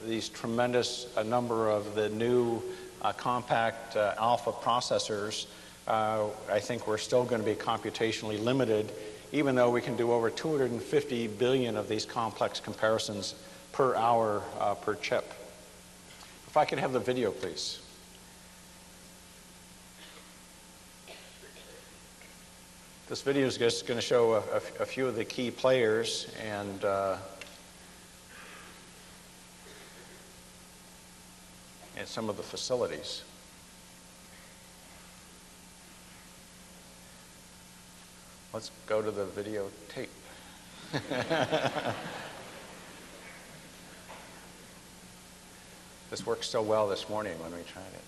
these tremendous uh, number of the new uh, Compaq alpha processors, I think we're still going to be computationally limited, even though we can do over 250 billion of these complex comparisons per hour per chip. If I could have the video, please. This video is just going to show a, a, a few of the key players and uh, and some of the facilities. Let's go to the videotape. This worked so well this morning when we tried it.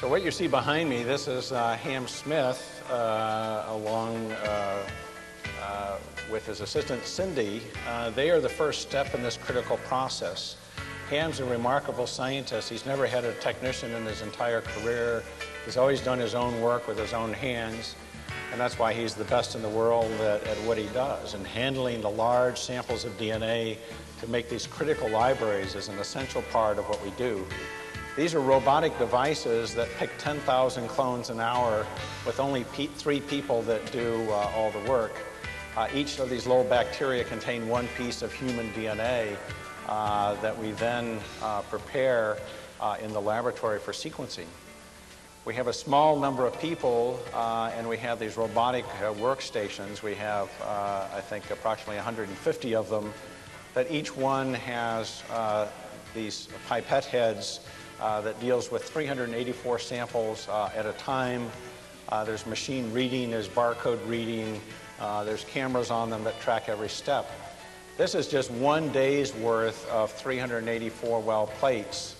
So what you see behind me, this is uh, Ham Smith uh, along uh, uh with his assistant Cindy. Uh, they are the first step in this critical process. Ham's a remarkable scientist. He's never had a technician in his entire career. He's always done his own work with his own hands, and that's why he's the best in the world at, at what he does. And handling the large samples of DNA to make these critical libraries is an essential part of what we do. These are robotic devices that pick 10,000 clones an hour with only pe three people that do uh, all the work. Uh, each of these little bacteria contain one piece of human DNA, that we then uh, prepare uh, in the laboratory for sequencing. We have a small number of people, uh, and we have these robotic uh, workstations. We have, I think, approximately 150 of them, that each one has these pipette heads that deals with 384 samples at a time. there's machine reading, there's barcode reading, there's cameras on them that track every step. This is just one day's worth of 384 well plates.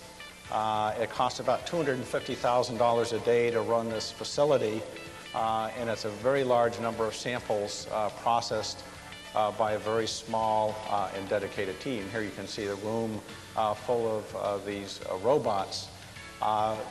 Uh, it costs about $250,000 a day to run this facility, uh, and it's a very large number of samples uh, processed uh, by a very small uh, and dedicated team. Here you can see the room uh, full of these robots.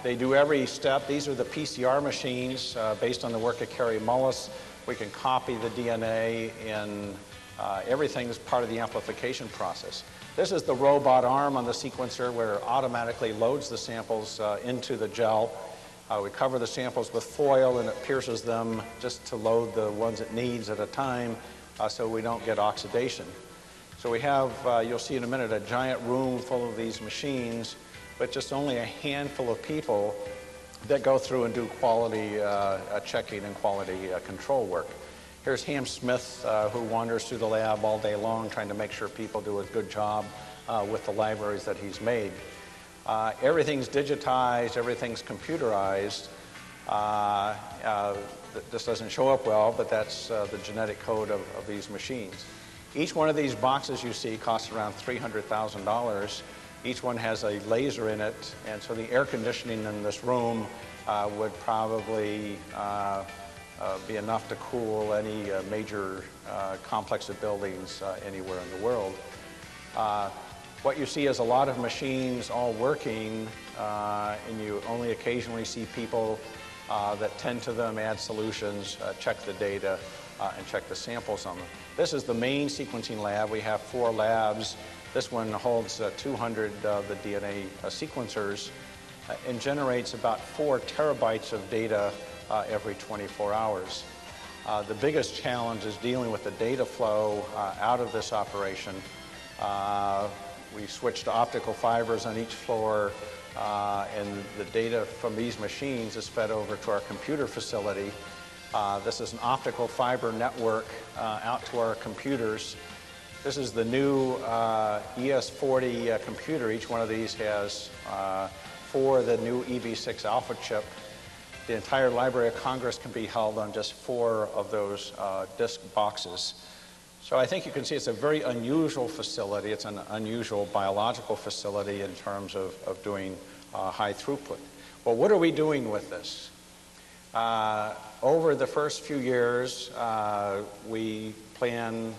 they do every step. These are the PCR machines based on the work of Kary Mullis. We can copy the DNA in uh, everything is part of the amplification process. This is the robot arm on the sequencer where it automatically loads the samples uh, into the gel. Uh, we cover the samples with foil and it pierces them just to load the ones it needs at a time uh, so we don't get oxidation. So we have, uh, you'll see in a minute, a giant room full of these machines, but just only a handful of people that go through and do quality uh, checking and quality control work. Here's Ham Smith, uh, who wanders through the lab all day long trying to make sure people do a good job uh, with the libraries that he's made. Uh, everything's digitized, everything's computerized. Uh, uh, this doesn't show up well, but that's uh, the genetic code of, of, these machines. Each one of these boxes you see costs around $300,000. Each one has a laser in it, and so the air conditioning in this room uh, would probably uh, be enough to cool any uh, major uh, complex of buildings uh, anywhere in the world. what you see is a lot of machines all working, and you only occasionally see people that tend to them, add solutions, check the data, and check the samples on them. This is the main sequencing lab. We have four labs. This one holds uh, 200 of the DNA uh, sequencers uh, and generates about four terabytes of data uh, every 24 hours. Uh, the biggest challenge is dealing with the data flow uh, out of this operation. we switched to optical fibers on each floor and the data from these machines is fed over to our computer facility uh, this is an optical fiber network uh, out to our computers. This is the new uh, ES40 uh, computer. Each one of these has uh, of the new EV6 alpha chip. The entire Library of Congress can be held on just four of those uh, disk boxes. So I think you can see it's a very unusual facility. It's an unusual biological facility in terms of, of doing high throughput. Well, what are we doing with this? Uh, over the first few years, uh, we plan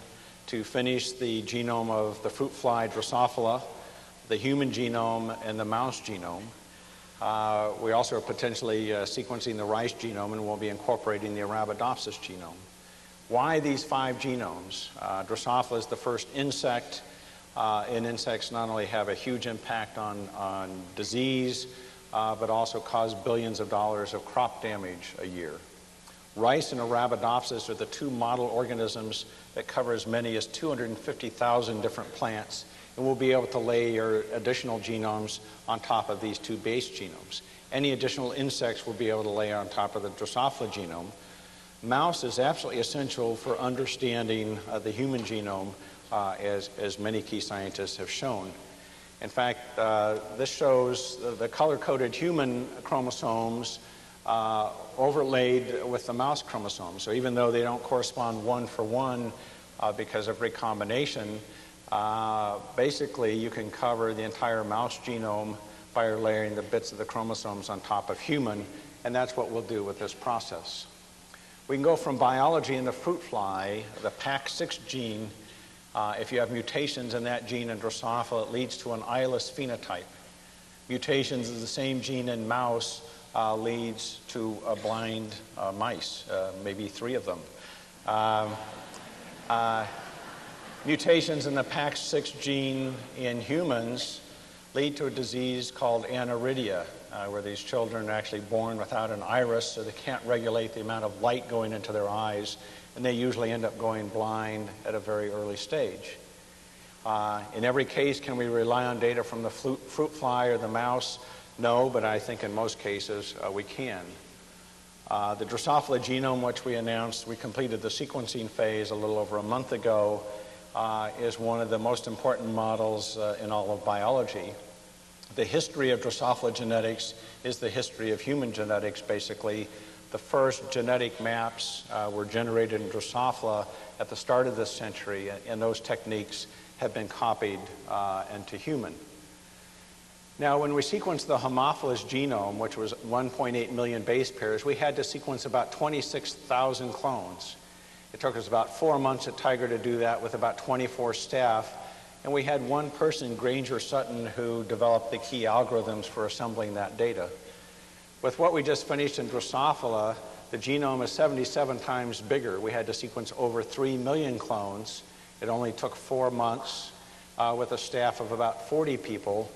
to finish the genome of the fruit fly Drosophila, the human genome, and the mouse genome. Uh, we also are potentially uh, sequencing the rice genome and we'll be incorporating the Arabidopsis genome. Why these five genomes? Uh, Drosophila is the first insect, uh, and insects not only have a huge impact on, on disease, uh, but also cause billions of dollars of crop damage a year. Rice and Arabidopsis are the two model organisms that cover as many as 250,000 different plants, and we'll be able to lay layer additional genomes on top of these two base genomes. Any additional insects will be able to lay on top of the Drosophila genome. Mouse is absolutely essential for understanding uh, the human genome, uh, as, as many key scientists have shown. In fact, uh, this shows the, the color-coded human chromosomes uh, overlaid with the mouse chromosomes. So even though they don't correspond one for one uh, because of recombination, uh, basically you can cover the entire mouse genome by layering the bits of the chromosomes on top of human, and that's what we'll do with this process. We can go from biology in the fruit fly, the PAX6 gene, uh, if you have mutations in that gene in Drosophila, it leads to an eyeless phenotype. Mutations of the same gene in mouse uh, leads to a blind uh, mice, uh, maybe three of them. Um, mutations in the PAX6 gene in humans lead to a disease called aniridia, uh, where these children are actually born without an iris, so they can't regulate the amount of light going into their eyes and they usually end up going blind at a very early stage. Uh, in every case, can we rely on data from the fruit, fruit fly or the mouse? No, but I think in most cases uh, we can. Uh, the Drosophila genome, which we announced, we completed the sequencing phase a little over a month ago, uh, is one of the most important models uh, in all of biology. The history of Drosophila genetics is the history of human genetics, basically, the first genetic maps uh, were generated in Drosophila at the start of this century, and those techniques have been copied uh, into human. Now, when we sequenced the Haemophilus genome, which was 1.8 million base pairs, we had to sequence about 26,000 clones. It took us about four months at TIGR to do that with about 24 staff. And we had one person, Granger Sutton, who developed the key algorithms for assembling that data. With what we just finished in Drosophila, the genome is 77 times bigger. We had to sequence over 3 million clones. It only took four months uh, with a staff of about 40 people,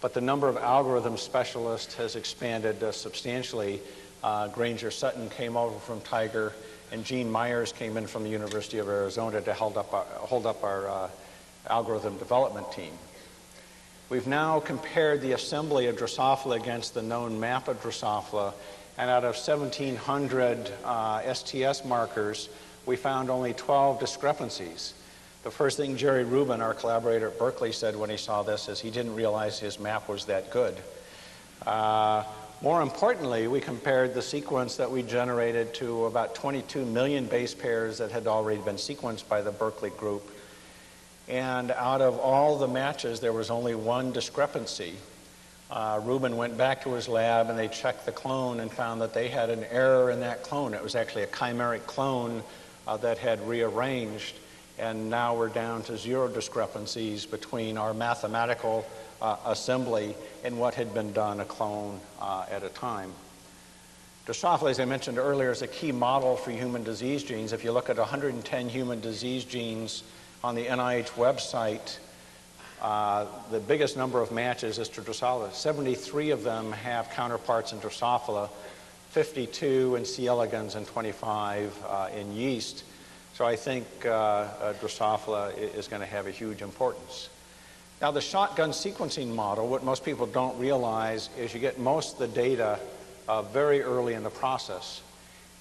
but the number of algorithm specialists has expanded uh, substantially. Uh, Granger Sutton came over from TIGR, and Gene Myers came in from the University of Arizona to hold up our, hold up our uh, algorithm development team. We've now compared the assembly of Drosophila against the known map of Drosophila, and out of 1,700 uh, STS markers, we found only 12 discrepancies. The first thing Jerry Rubin, our collaborator at Berkeley, said when he saw this is he didn't realize his map was that good. Uh, more importantly, we compared the sequence that we generated to about 22 million base pairs that had already been sequenced by the Berkeley group And out of all the matches, there was only one discrepancy. Uh, Rubin went back to his lab and they checked the clone and found that they had an error in that clone. It was actually a chimeric clone uh, that had rearranged. And now we're down to zero discrepancies between our mathematical uh, assembly and what had been done a clone uh, at a time. Drosophila, as I mentioned earlier, is a key model for human disease genes. If you look at 110 human disease genes on the NIH website, uh, the biggest number of matches is to Drosophila. 73 of them have counterparts in Drosophila, 52 in C. elegans, and 25 uh, in yeast. So I think uh, uh Drosophila is going to have a huge importance. Now, the shotgun sequencing model, what most people don't realize is you get most of the data uh, very early in the process.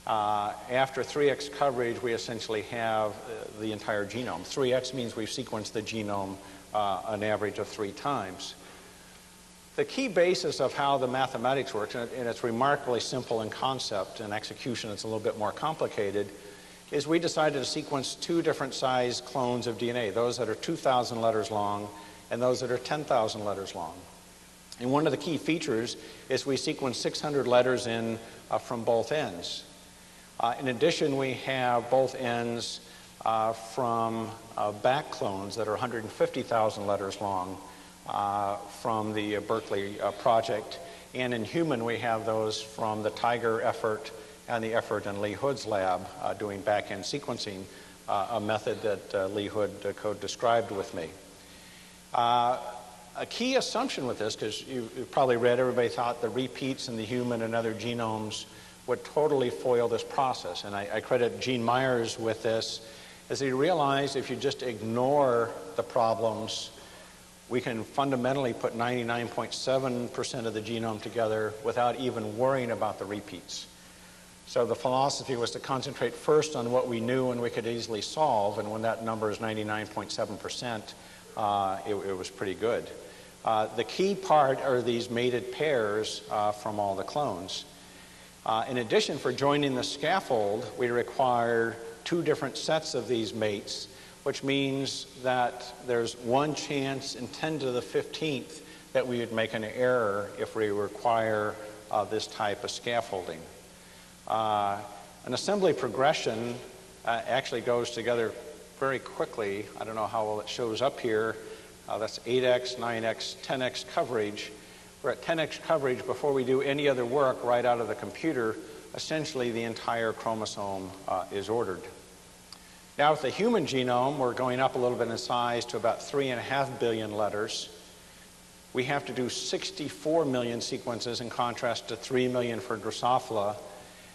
Uh, after 3x coverage, we essentially have uh, the entire genome. 3x means we've sequenced the genome uh, an average of three times. The key basis of how the mathematics works, and it's remarkably simple in concept, and execution it's a little bit more complicated, is we decided to sequence two different size clones of DNA, those that are 2,000 letters long and those that are 10,000 letters long. And one of the key features is we sequence 600 letters in uh, from both ends. Uh, in addition, we have both ends uh, from uh, BAC clones that are 150,000 letters long uh, from the Berkeley uh, project. And in human, we have those from the TIGR effort and the effort in Lee Hood's lab doing BAC-end sequencing, a method that Lee Hood co-described with me. Uh, a key assumption with this, because you, have probably read, everybody thought the repeats in the human and other genomes would totally foil this process. And I, I credit Gene Myers with this, as he realized if you just ignore the problems, we can fundamentally put 99.7% of the genome together without even worrying about the repeats. So the philosophy was to concentrate first on what we knew and we could easily solve, and when that number is 99.7%, uh, it, it, was pretty good. Uh, the key part are these mated pairs uh, from all the clones. Uh, in addition, for joining the scaffold, we require two different sets of these mates, which means that there's one chance in 10 to the 15th that we would make an error if we require uh, this type of scaffolding. Uh, an assembly progression actually goes together very quickly. I don't know how well it shows up here. Uh, that's 8x, 9x, 10x coverage. We're at 10x coverage before we do any other work right out of the computer. Essentially, the entire chromosome uh, is ordered. Now, with the human genome, we're going up a little bit in size to about 3.5 billion letters. We have to do 64 million sequences in contrast to 3 million for Drosophila.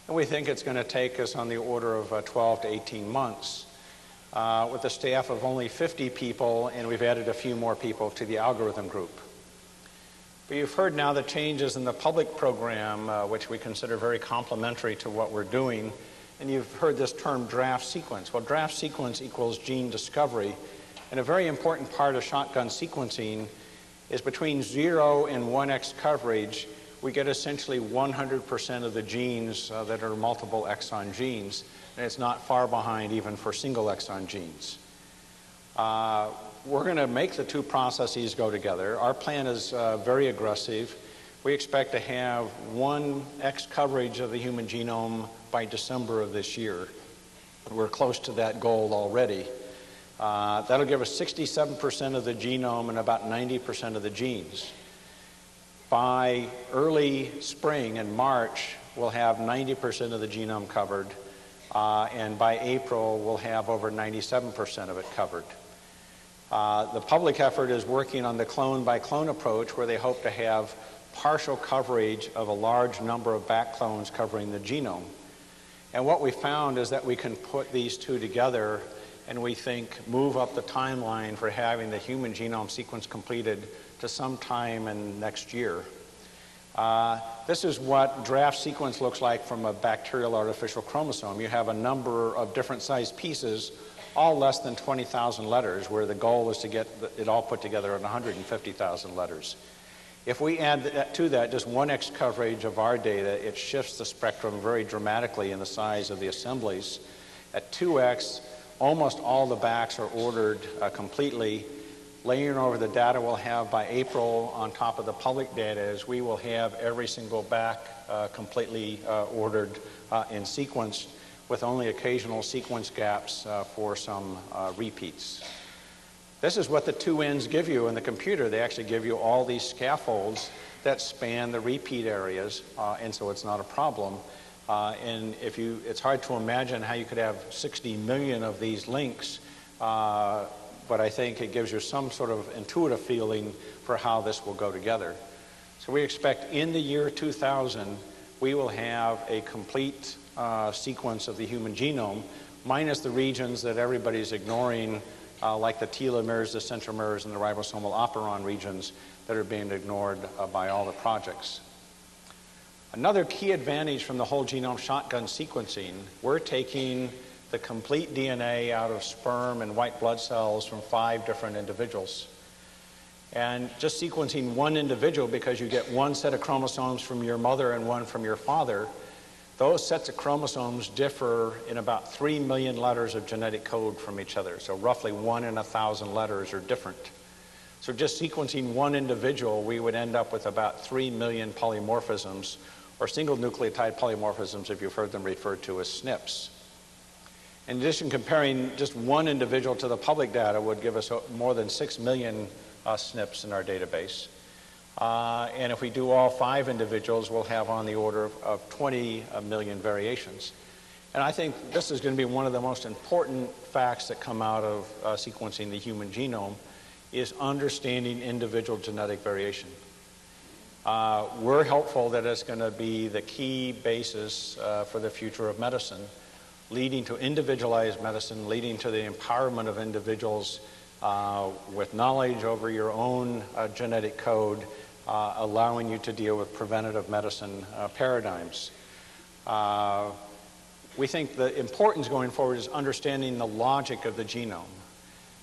And we think it's going to take us on the order of uh, 12 to 18 months uh, with a staff of only 50 people, and we've added a few more people to the algorithm group. But you've heard now the changes in the public program, uh, which we consider very complementary to what we're doing. And you've heard this term draft sequence. Well, draft sequence equals gene discovery. And a very important part of shotgun sequencing is between 0 and 1x coverage, we get essentially 100% of the genes uh, that are multiple exon genes and it's not far behind even for single exon genes. Uh, we're going to make the two processes go together. Our plan is uh, very aggressive. We expect to have one X coverage of the human genome by December of this year. We're close to that goal already. Uh, that'll give us 67% of the genome and about 90% of the genes. By early spring in March, we'll have 90% of the genome covered uh, and by April, we'll have over 97% of it covered. Uh, the public effort is working on the clone by clone approach, where they hope to have partial coverage of a large number of BAC clones covering the genome. And what we found is that we can put these two together and we think move up the timeline for having the human genome sequence completed to sometime in next year. Uh, this is what draft sequence looks like from a bacterial artificial chromosome. You have a number of different sized pieces, all less than 20,000 letters, where the goal is to get it all put together at 150,000 letters. If we add to that just 1x coverage of our data, it shifts the spectrum very dramatically in the size of the assemblies. At 2x, Almost all the BACs are ordered uh, completely. Layering over the data we'll have by April on top of the public data is we will have every single BAC uh, completely uh, ordered uh, and sequenced with only occasional sequence gaps uh, for some uh, repeats. This is what the two ends give you in the computer. They actually give you all these scaffolds that span the repeat areas, uh, and so it's not a problem. And if you, it's hard to imagine how you could have 60 million of these links, uh, but I think it gives you some sort of intuitive feeling for how this will go together. So we expect in the year 2000, we will have a complete uh, sequence of the human genome, minus the regions that everybody's ignoring, uh, like the telomeres, the centromeres, and the ribosomal operon regions that are being ignored uh, by all the projects. Another key advantage from the whole genome shotgun sequencing, we're taking the complete DNA out of sperm and white blood cells from five different individuals. And just sequencing one individual because you get one set of chromosomes from your mother and one from your father, those sets of chromosomes differ in about 3 million letters of genetic code from each other. So roughly one in a thousand letters are different. So just sequencing one individual, we would end up with about 3 million polymorphisms or single nucleotide polymorphisms if you've heard them referred to as SNPs. In addition, comparing just one individual to the public data would give us more than 6 million uh, SNPs in our database. Uh, and if we do all five individuals, we'll have on the order of, of 20 uh, variations. And I think this is going to be one of the most important facts that come out of uh, sequencing the human genome is understanding individual genetic variation. Uh, we're hopeful that it's going to be the key basis uh, for the future of medicine, leading to individualized medicine, leading to the empowerment of individuals uh, with knowledge over your own uh, genetic code, uh, allowing you to deal with preventative medicine uh, paradigms. we think the importance going forward is understanding the logic of the genome.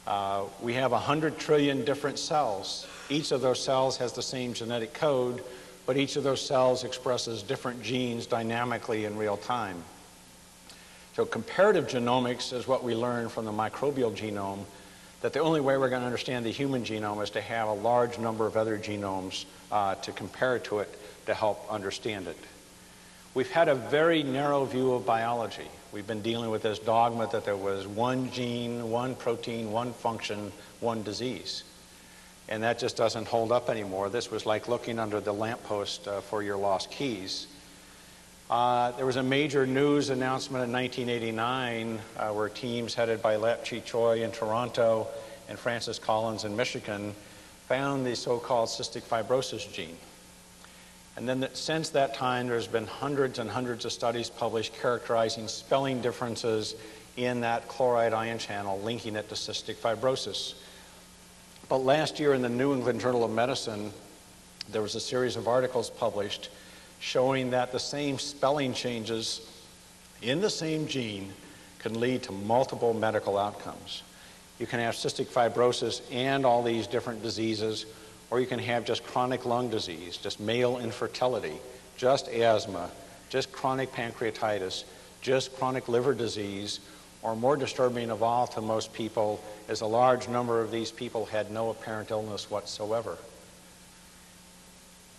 Uh, we have 100 trillion different cells. Each of those cells has the same genetic code, but each of those cells expresses different genes dynamically in real time. So comparative genomics is what we learn from the microbial genome, that the only way we're going to understand the human genome is to have a large number of other genomes uh, to compare to it to help understand it. We've had a very narrow view of biology. We've been dealing with this dogma that there was one gene, one protein, one function, one disease. And that just doesn't hold up anymore. This was like looking under the lamppost uh, for your lost keys. Uh, there was a major news announcement in 1989 uh, where teams headed by Lap-Chee Tsui in Toronto and Francis Collins in Michigan found the so-called cystic fibrosis gene. And then since that time, there's been hundreds and hundreds of studies published characterizing spelling differences in that chloride ion channel, linking it to cystic fibrosis. But last year in the New England Journal of Medicine, there was a series of articles published showing that the same spelling changes in the same gene can lead to multiple medical outcomes. You can have cystic fibrosis and all these different diseases or you can have just chronic lung disease, just male infertility, just asthma, just chronic pancreatitis, just chronic liver disease, or more disturbing of all to most people is a large number of these people had no apparent illness whatsoever.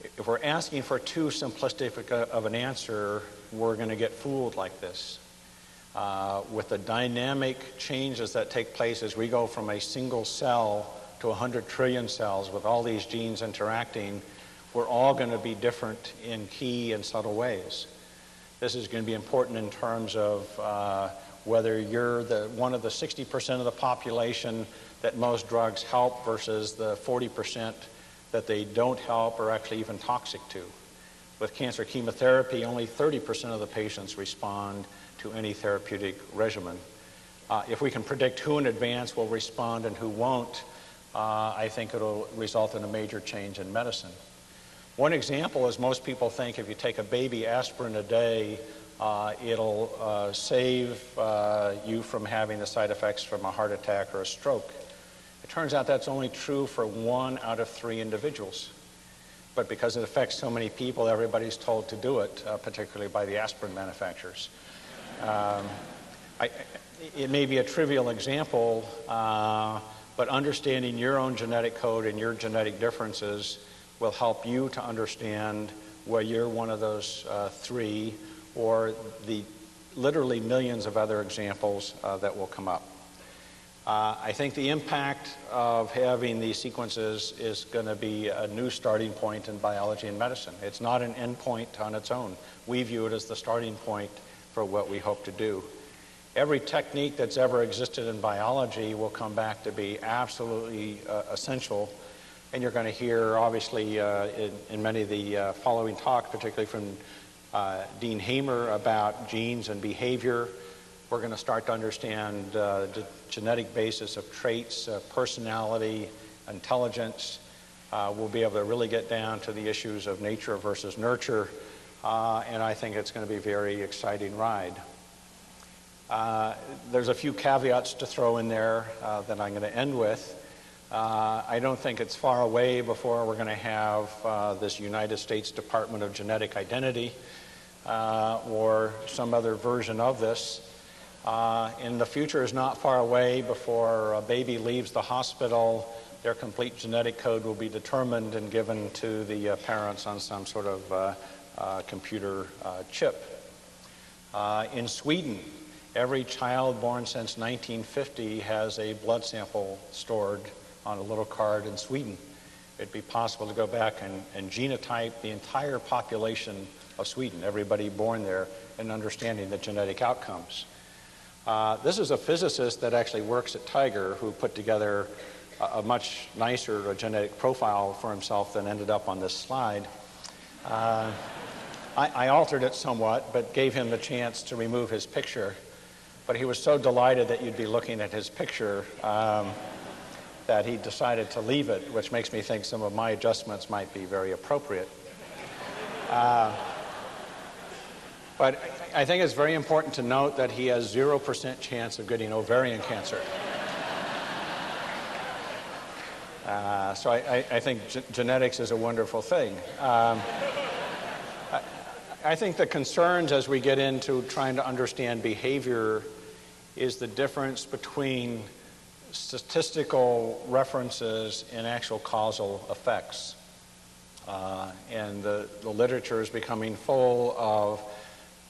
If we're asking for too simplistic of an answer, we're going to get fooled like this. Uh, with the dynamic changes that take place as we go from a single cell to 100 trillion cells with all these genes interacting, we're all going to be different in key and subtle ways. This is going to be important in terms of uh, whether you're the, one of the 60% of the population that most drugs help versus the 40% that they don't help or actually even toxic to. With cancer chemotherapy, only 30% of the patients respond to any therapeutic regimen. Uh, if we can predict who in advance will respond and who won't, uh, I think it'll result in a major change in medicine. One example is most people think if you take a baby aspirin a day, uh, it'll uh, save uh, you from having the side effects from a heart attack or a stroke. It turns out that's only true for one out of three individuals. But because it affects so many people, everybody's told to do it, uh, particularly by the aspirin manufacturers. Um, I, it may be a trivial example, uh, but understanding your own genetic code and your genetic differences will help you to understand where you're one of those uh, three or the literally millions of other examples uh, that will come up. Uh, I think the impact of having these sequences is going to be a new starting point in biology and medicine. It's not an endpoint on its own. We view it as the starting point for what we hope to do. Every technique that's ever existed in biology will come back to be absolutely uh, essential. And you're going to hear, obviously, uh, in, in, many of the uh, following talks, particularly from uh, Dean Hamer about genes and behavior we're going to start to understand uh, the genetic basis of traits, uh, personality, intelligence. Uh, we'll be able to really get down to the issues of nature versus nurture, uh, and I think it's going to be a very exciting ride. Uh, there's a few caveats to throw in there uh, that I'm going to end with. I don't think it's far away before we're going to have this United States Department of Genetic Identity or some other version of this. Uh, and the future is not far away before a baby leaves the hospital. Their complete genetic code will be determined and given to the uh, parents on some sort of uh, uh computer uh, chip. Uh, in Sweden, every child born since 1950 has a blood sample stored on a little card in Sweden. It'd be possible to go back and, and genotype the entire population of Sweden, everybody born there, and understanding the genetic outcomes. Uh, this is a physicist that actually works at TIGR who put together a, a much nicer genetic profile for himself than ended up on this slide. Uh, I, I, altered it somewhat, but gave him the chance to remove his picture. But he was so delighted that you'd be looking at his picture um, that he decided to leave it, which makes me think some of my adjustments might be very appropriate. Uh, but I think it's very important to note that he has 0% chance of getting ovarian cancer. Uh, so I, I think genetics is a wonderful thing. Um, I, I think the concerns as we get into trying to understand behavior is the difference between statistical references and actual causal effects. Uh, and the, the literature is becoming full of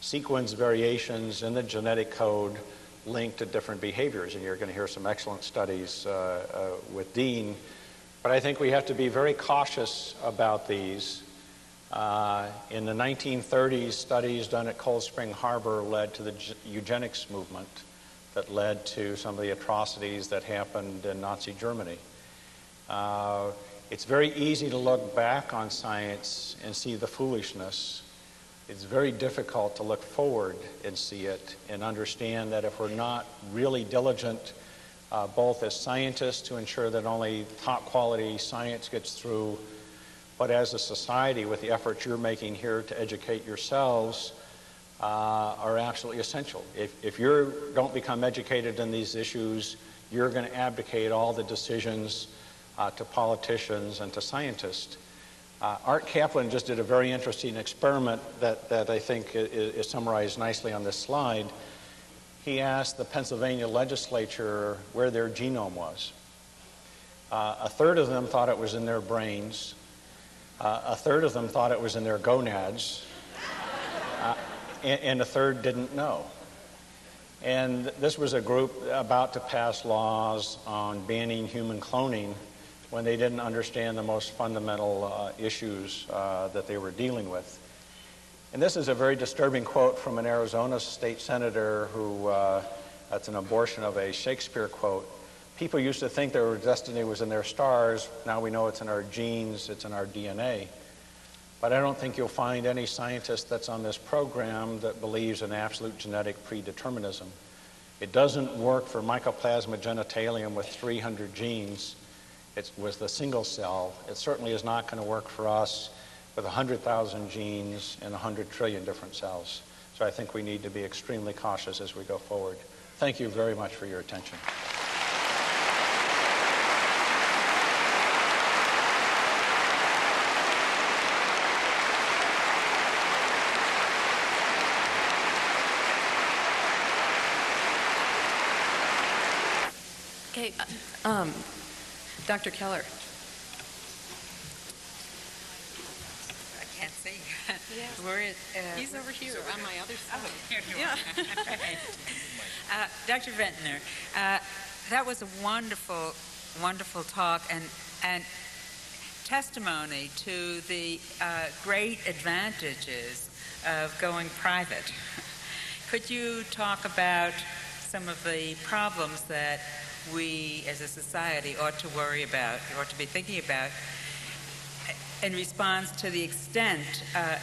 sequence variations in the genetic code linked to different behaviors. And you're going to hear some excellent studies uh, uh, with Dean. But I think we have to be very cautious about these. Uh, in the 1930s, studies done at Cold Spring Harbor led to the eugenics movement that led to some of the atrocities that happened in Nazi Germany. Uh, it's very easy to look back on science and see the foolishness it's very difficult to look forward and see it and understand that if we're not really diligent, uh, both as scientists to ensure that only top quality science gets through, but as a society with the efforts you're making here to educate yourselves uh, are absolutely essential. If, if you don't become educated in these issues, you're going to abdicate all the decisions uh, to politicians and to scientists. Uh, Art Caplan just did a very interesting experiment that, that I think is, is summarized nicely on this slide. He asked the Pennsylvania legislature where their genome was. Uh, a third of them thought it was in their brains. Uh, a third of them thought it was in their gonads. Uh, and, and a third didn't know. And this was a group about to pass laws on banning human cloning when they didn't understand the most fundamental uh, issues uh, that they were dealing with. And this is a very disturbing quote from an Arizona state senator who, uh, that's an abortion of a Shakespeare quote. People used to think their destiny was in their stars. Now we know it's in our genes, it's in our DNA. But I don't think you'll find any scientist that's on this program that believes in absolute genetic predeterminism. It doesn't work for Mycoplasma genitalium with 300 genes it was the single cell. It certainly is not going to work for us with 100,000 genes and 100 trillion different cells. So I think we need to be extremely cautious as we go forward. Thank you very much for your attention. Okay, uh, um, Dr. Keller. I can't see. Yeah. Where is, uh, He's over here. on my other side. Here you Yeah. are. Uh, Dr. Venter, uh, that was a wonderful, wonderful talk and, and testimony to the uh, great advantages of going private. Could you talk about some of the problems that we as a society ought to worry about, ought to be thinking about in response to the extent uh,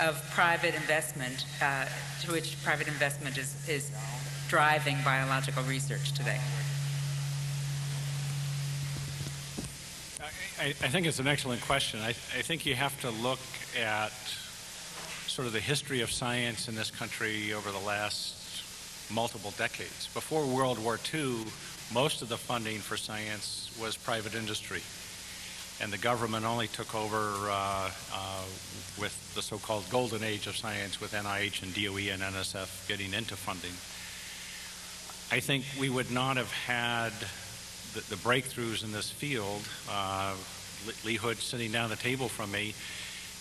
of private investment, uh, to which private investment is, is driving biological research today? I, I think it's an excellent question. I, I think you have to look at sort of the history of science in this country over the last multiple decades. Before World War II, most of the funding for science was private industry. And the government only took over uh, uh, with the so-called golden age of science with NIH and DOE and NSF getting into funding. I think we would not have had the, the breakthroughs in this field. Uh, Lee Hood sitting down the table from me,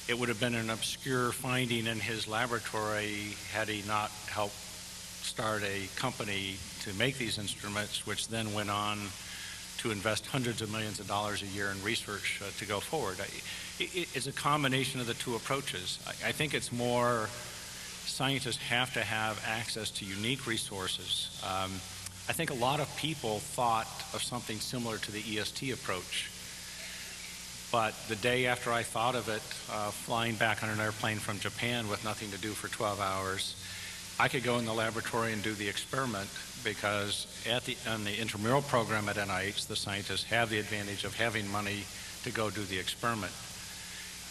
it would have been an obscure finding in his laboratory had he not helped start a company to make these instruments, which then went on to invest hundreds of millions of dollars a year in research uh, to go forward. It, it's a combination of the two approaches. I, I, think it's more scientists have to have access to unique resources. Um, I think a lot of people thought of something similar to the EST approach. But the day after I thought of it, uh, flying back on an airplane from Japan with nothing to do for 12 hours, I could go in the laboratory and do the experiment because at the, on the intramural program at NIH, the scientists have the advantage of having money to go do the experiment.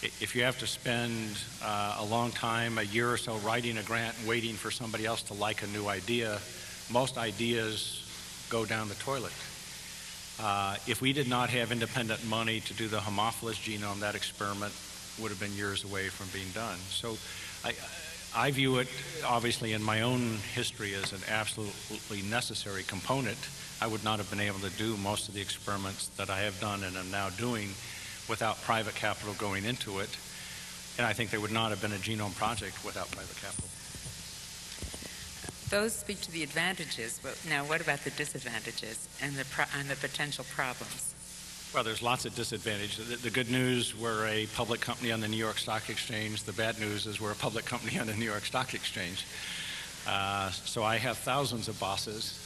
If you have to spend uh, a long time, a year or so, writing a grant and waiting for somebody else to like a new idea, most ideas go down the toilet. Uh, if we did not have independent money to do the Haemophilus genome, that experiment would have been years away from being done. So I, I view it, obviously, in my own history as an absolutely necessary component. I would not have been able to do most of the experiments that I have done and am now doing without private capital going into it. And I think there would not have been a genome project without private capital. Those speak to the advantages, but now what about the disadvantages and the, and the potential problems? Well, there's lots of disadvantages. The, the, good news, we're a public company on the New York Stock Exchange. The bad news is we're a public company on the New York Stock Exchange. Uh, so I have thousands of bosses.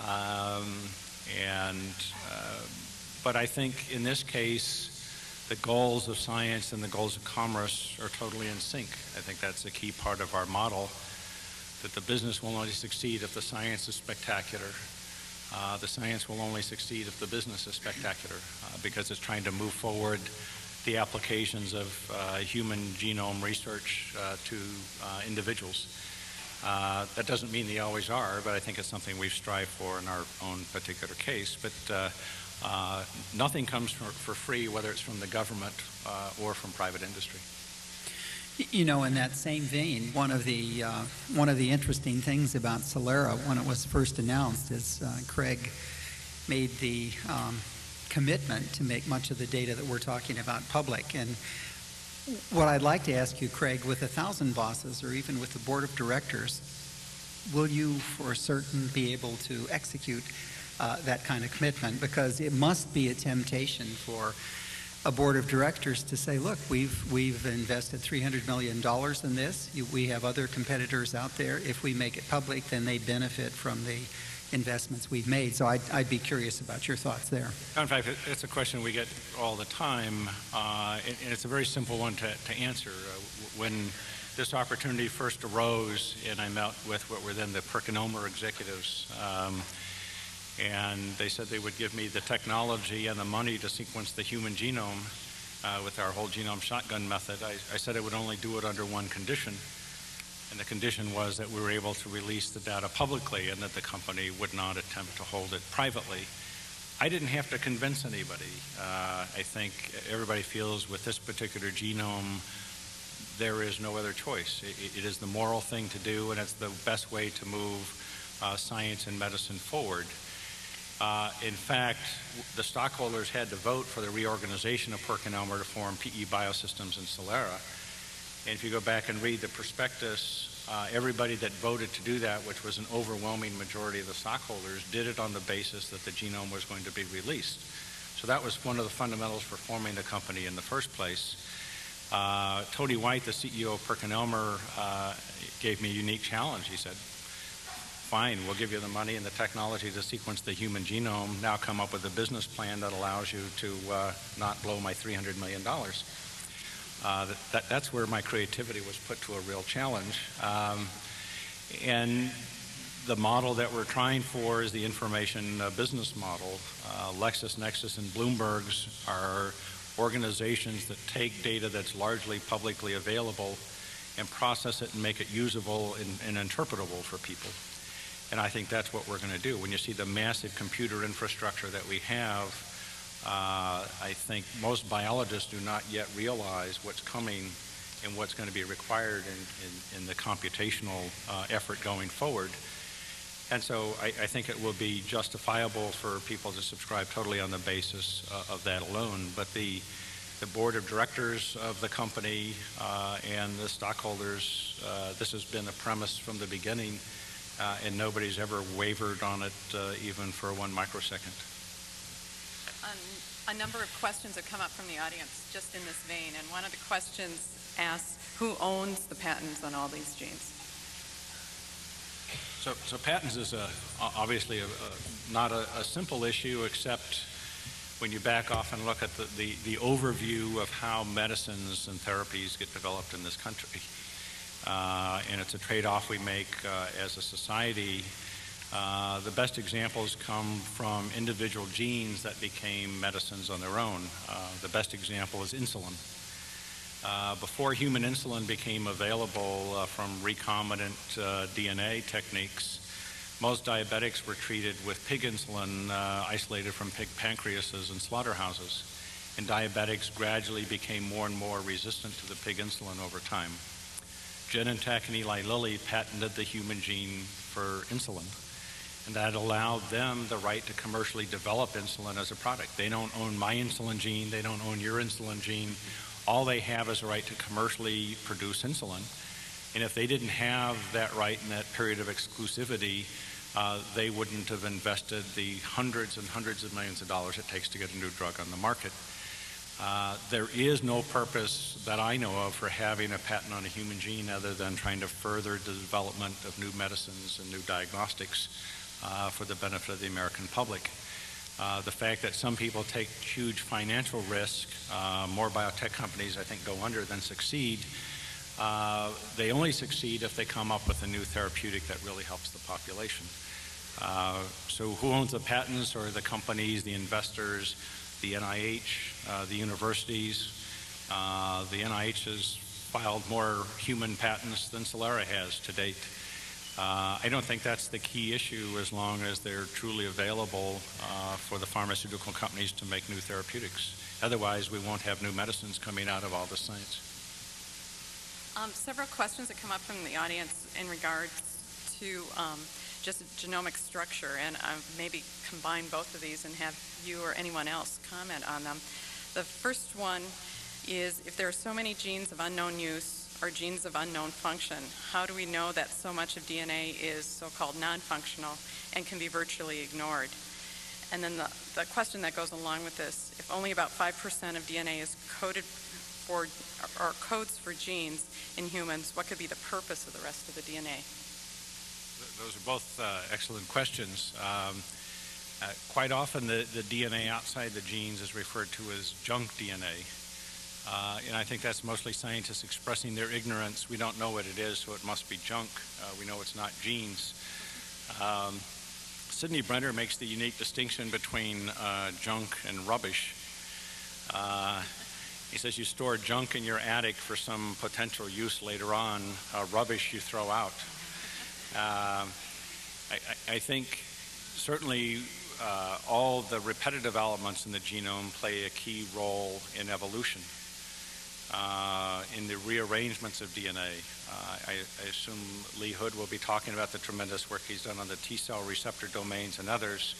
Um, and, uh, but I think in this case, the goals of science and the goals of commerce are totally in sync. I think that's a key part of our model, that the business will only succeed if the science is spectacular uh, the science will only succeed if the business is spectacular uh, because it's trying to move forward the applications of uh, human genome research uh, to uh, individuals. Uh, that doesn't mean they always are, but I think it's something we've strived for in our own particular case. But nothing comes for, for, free, whether it's from the government or from private industry. You know, in that same vein, one of the uh, one of the interesting things about Celera when it was first announced is uh, Craig made the um, commitment to make much of the data that we're talking about public. And what I'd like to ask you, Craig, with a thousand bosses or even with the board of directors, will you for certain be able to execute uh, that kind of commitment? Because it must be a temptation for a board of directors to say, look, we've, we've invested $300 million in this. We have other competitors out there. If we make it public, then they benefit from the investments we've made. So I'd, I'd be curious about your thoughts there. In fact, it's a question we get all the time, uh, and it's a very simple one to, to answer. Uh, when this opportunity first arose, and I met with what were then the PerkinElmer executives, um, and they said they would give me the technology and the money to sequence the human genome uh, with our whole genome shotgun method. I, I, said I would only do it under one condition, and the condition was that we were able to release the data publicly and that the company would not attempt to hold it privately. I didn't have to convince anybody. Uh, I think everybody feels with this particular genome, there is no other choice. it, it is the moral thing to do, and it's the best way to move uh, science and medicine forward. Uh, in fact, the stockholders had to vote for the reorganization of PerkinElmer to form PE Biosystems and Celera. And if you go back and read the prospectus, uh, everybody that voted to do that, which was an overwhelming majority of the stockholders, did it on the basis that the genome was going to be released. So that was one of the fundamentals for forming the company in the first place. Uh, Tony White, the CEO of PerkinElmer, uh, gave me a unique challenge. He said, fine, we'll give you the money and the technology to sequence the human genome. Now come up with a business plan that allows you to uh, not blow my $300 million. Uh, that, that's where my creativity was put to a real challenge. Um, and the model that we're trying for is the information uh, business model. Uh, LexisNexis and Bloomberg's are organizations that take data that's largely publicly available and process it and make it usable and, and interpretable for people. And I think that's what we're going to do. When you see the massive computer infrastructure that we have, uh, I think most biologists do not yet realize what's coming and what's going to be required in, in, in the computational uh, effort going forward. And so I, I, think it will be justifiable for people to subscribe totally on the basis uh, of that alone. But the, the board of directors of the company uh, and the stockholders, uh, this has been a premise from the beginning, uh, and nobody's ever wavered on it uh, even for one microsecond. Um, a number of questions have come up from the audience just in this vein, and one of the questions asks, who owns the patents on all these genes? So, so patents is a, obviously a, a, not a, simple issue, except when you back off and look at the, the, the overview of how medicines and therapies get developed in this country. Uh, and it's a trade-off we make uh, as a society. Uh, the best examples come from individual genes that became medicines on their own. Uh, the best example is insulin. Uh, before human insulin became available uh, from recombinant DNA techniques, most diabetics were treated with pig insulin isolated from pig pancreases in slaughterhouses. And diabetics gradually became more and more resistant to the pig insulin over time. Genentech and Eli Lilly patented the human gene for insulin. And that allowed them the right to commercially develop insulin as a product. They don't own my insulin gene, they don't own your insulin gene all they have is a right to commercially produce insulin. And if they didn't have that right in that period of exclusivity, uh, they wouldn't have invested the hundreds and hundreds of millions of dollars it takes to get a new drug on the market. Uh, there is no purpose that I know of for having a patent on a human gene other than trying to further the development of new medicines and new diagnostics uh, for the benefit of the American public. Uh, the fact that some people take huge financial risk, uh, more biotech companies I think go under than succeed. Uh, they only succeed if they come up with a new therapeutic that really helps the population. Uh, so who owns the patents or the companies, the investors, the NIH, uh, the universities? the NIH has filed more human patents than Celera has to date. Uh, I don't think that's the key issue as long as they're truly available uh, for the pharmaceutical companies to make new therapeutics. Otherwise, we won't have new medicines coming out of all this science. Um, several questions that come up from the audience in regards to um, just genomic structure, and uh, maybe combine both of these and have you or anyone else comment on them. The first one is if there are so many genes of unknown use or genes of unknown function, how do we know that so much of DNA is so-called non-functional and can be virtually ignored? And then the, the question that goes along with this, if only about 5% of DNA is coded for, or codes for genes in humans, what could be the purpose of the rest of the DNA? Those are both uh, excellent questions. Um, uh, quite often the, the DNA outside the genes is referred to as junk DNA. Uh, and I think that's mostly scientists expressing their ignorance. We don't know what it is, so it must be junk. Uh, we know it's not genes. Um, Sidney Brenner makes the unique distinction between uh, junk and rubbish. Uh, he says you store junk in your attic for some potential use later on, uh, rubbish you throw out. Um, I, I, think certainly uh, all the repetitive elements in the genome play a key role in evolution uh, in the rearrangements of DNA. Uh, I, I, assume Lee Hood will be talking about the tremendous work he's done on the T cell receptor domains and others.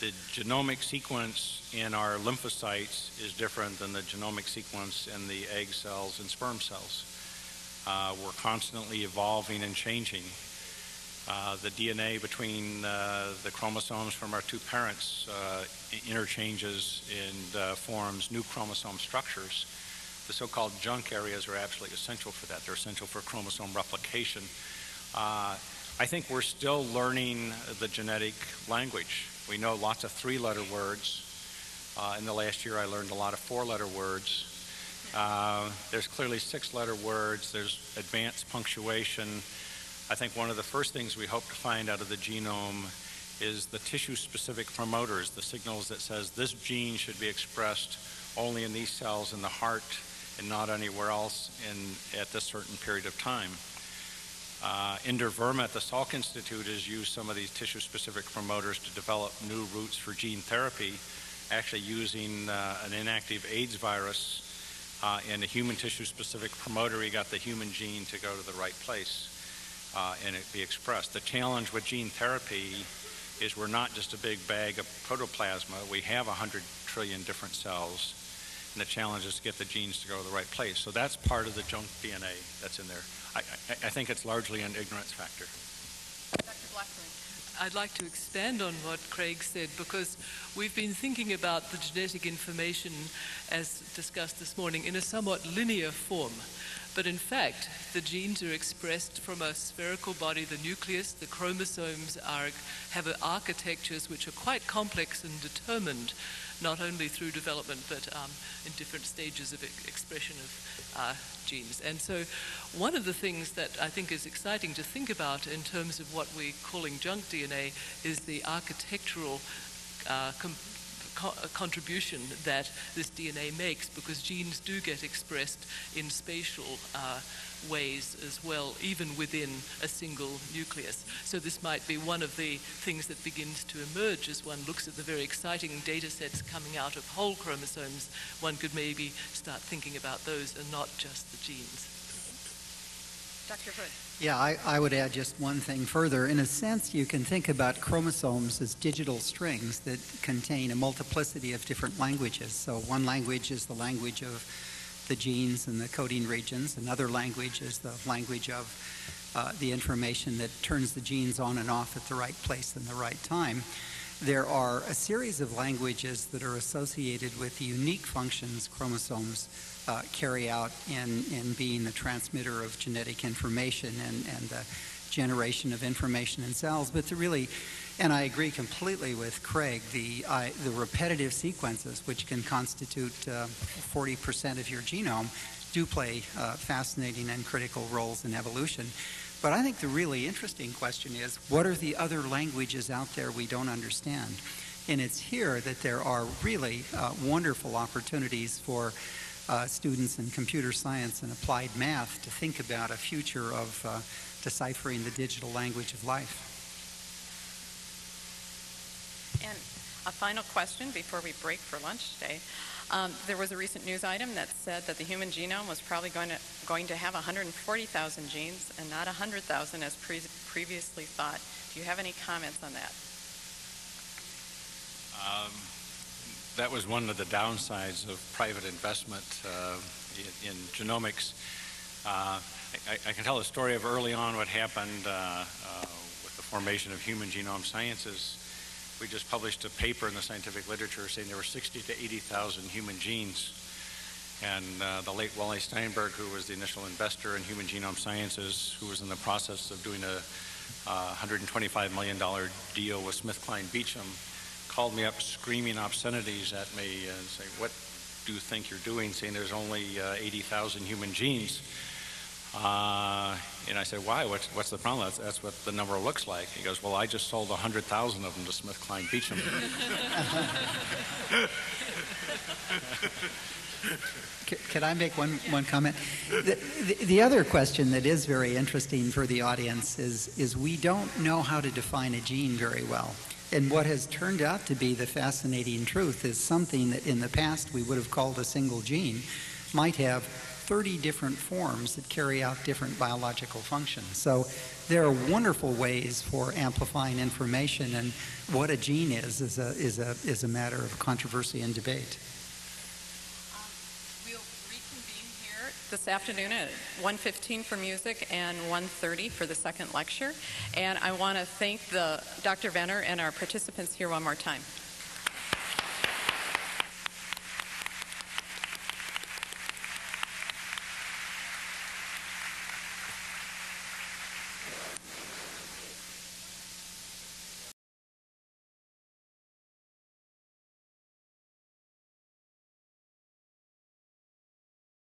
the genomic sequence in our lymphocytes is different than the genomic sequence in the egg cells and sperm cells. Uh, we're constantly evolving and changing. Uh, the DNA between uh, the chromosomes from our two parents uh, interchanges and uh, forms new chromosome structures. The so-called junk areas are absolutely essential for that. They're essential for chromosome replication. Uh, I think we're still learning the genetic language. We know lots of three-letter words. In the last year, I learned a lot of four-letter words. There's clearly six-letter words. There's advanced punctuation. I think one of the first things we hope to find out of the genome is the tissue-specific promoters, the signals that says this gene should be expressed only in these cells in the heart and not anywhere else in, at this certain period of time. Uh, Inder Verma at the Salk Institute has used some of these tissue-specific promoters to develop new routes for gene therapy, actually using uh, an inactive AIDS virus uh, and a human tissue-specific promoter. He got the human gene to go to the right place uh, and it be expressed. The challenge with gene therapy is we're not just a big bag of protoplasma. We have 100 trillion different cells, and the challenge is to get the genes to go to the right place. So that's part of the junk DNA that's in there. I, I, I think it's largely an ignorance factor. Dr. Blackburn. I'd like to expand on what Craig said because we've been thinking about the genetic information as discussed this morning in a somewhat linear form. But in fact, the genes are expressed from a spherical body, the nucleus. The chromosomes are, have architectures which are quite complex and determined not only through development but um, in different stages of expression of uh, genes. And so, one of the things that I think is exciting to think about in terms of what we're calling junk DNA is the architectural uh, co- contribution that this DNA makes because genes do get expressed in spatial uh, ways as well, even within a single nucleus. So this might be one of the things that begins to emerge as one looks at the very exciting data sets coming out of whole chromosomes. One could maybe start thinking about those and not just the genes. Dr. Hood. Yeah, I, I would add just one thing further. In a sense, you can think about chromosomes as digital strings that contain a multiplicity of different languages. So one language is the language of the genes and the coding regions. Another language is the language of uh, the information that turns the genes on and off at the right place and the right time. There are a series of languages that are associated with the unique functions chromosomes uh, carry out in, in being the transmitter of genetic information and, and the generation of information in cells, but to really, and I agree completely with Craig, the, uh, the repetitive sequences, which can constitute uh, 40% of your genome, do play uh, fascinating and critical roles in evolution. But I think the really interesting question is what are the other languages out there we don't understand? And it's here that there are really uh, wonderful opportunities for uh, students in computer science and applied math to think about a future of uh, deciphering the digital language of life. And a final question before we break for lunch today. Um, there was a recent news item that said that the human genome was probably going to, going to have 140,000 genes and not 100,000 as pre- previously thought. Do you have any comments on that? Um, that was one of the downsides of private investment uh, in, in, genomics. Uh, I, I, can tell a story of early on what happened uh, uh, with the formation of human genome sciences. We just published a paper in the scientific literature saying there were 60 to 80,000 human genes. And uh, the late Wally Steinberg, who was the initial investor in human genome sciences, who was in the process of doing a $125 million deal with SmithKline Beecham, called me up screaming obscenities at me and saying, what do you think you're doing, saying there's only uh, 80,000 human genes? Uh, and I said, why? What's, what's the problem? That's, that's, what the number looks like. He goes, well, I just sold 100,000 of them to SmithKline Beecham. Can I make one, one comment? The, the, the, other question that is very interesting for the audience is, is we don't know how to define a gene very well. And what has turned out to be the fascinating truth is something that in the past we would have called a single gene might have 30 different forms that carry out different biological functions. So there are wonderful ways for amplifying information, and what a gene is is a, is a, is a matter of controversy and debate. We'll reconvene here this afternoon at 1:15 for music and 1:30 for the second lecture. And I want to thank the Dr. Venter and our participants here one more time.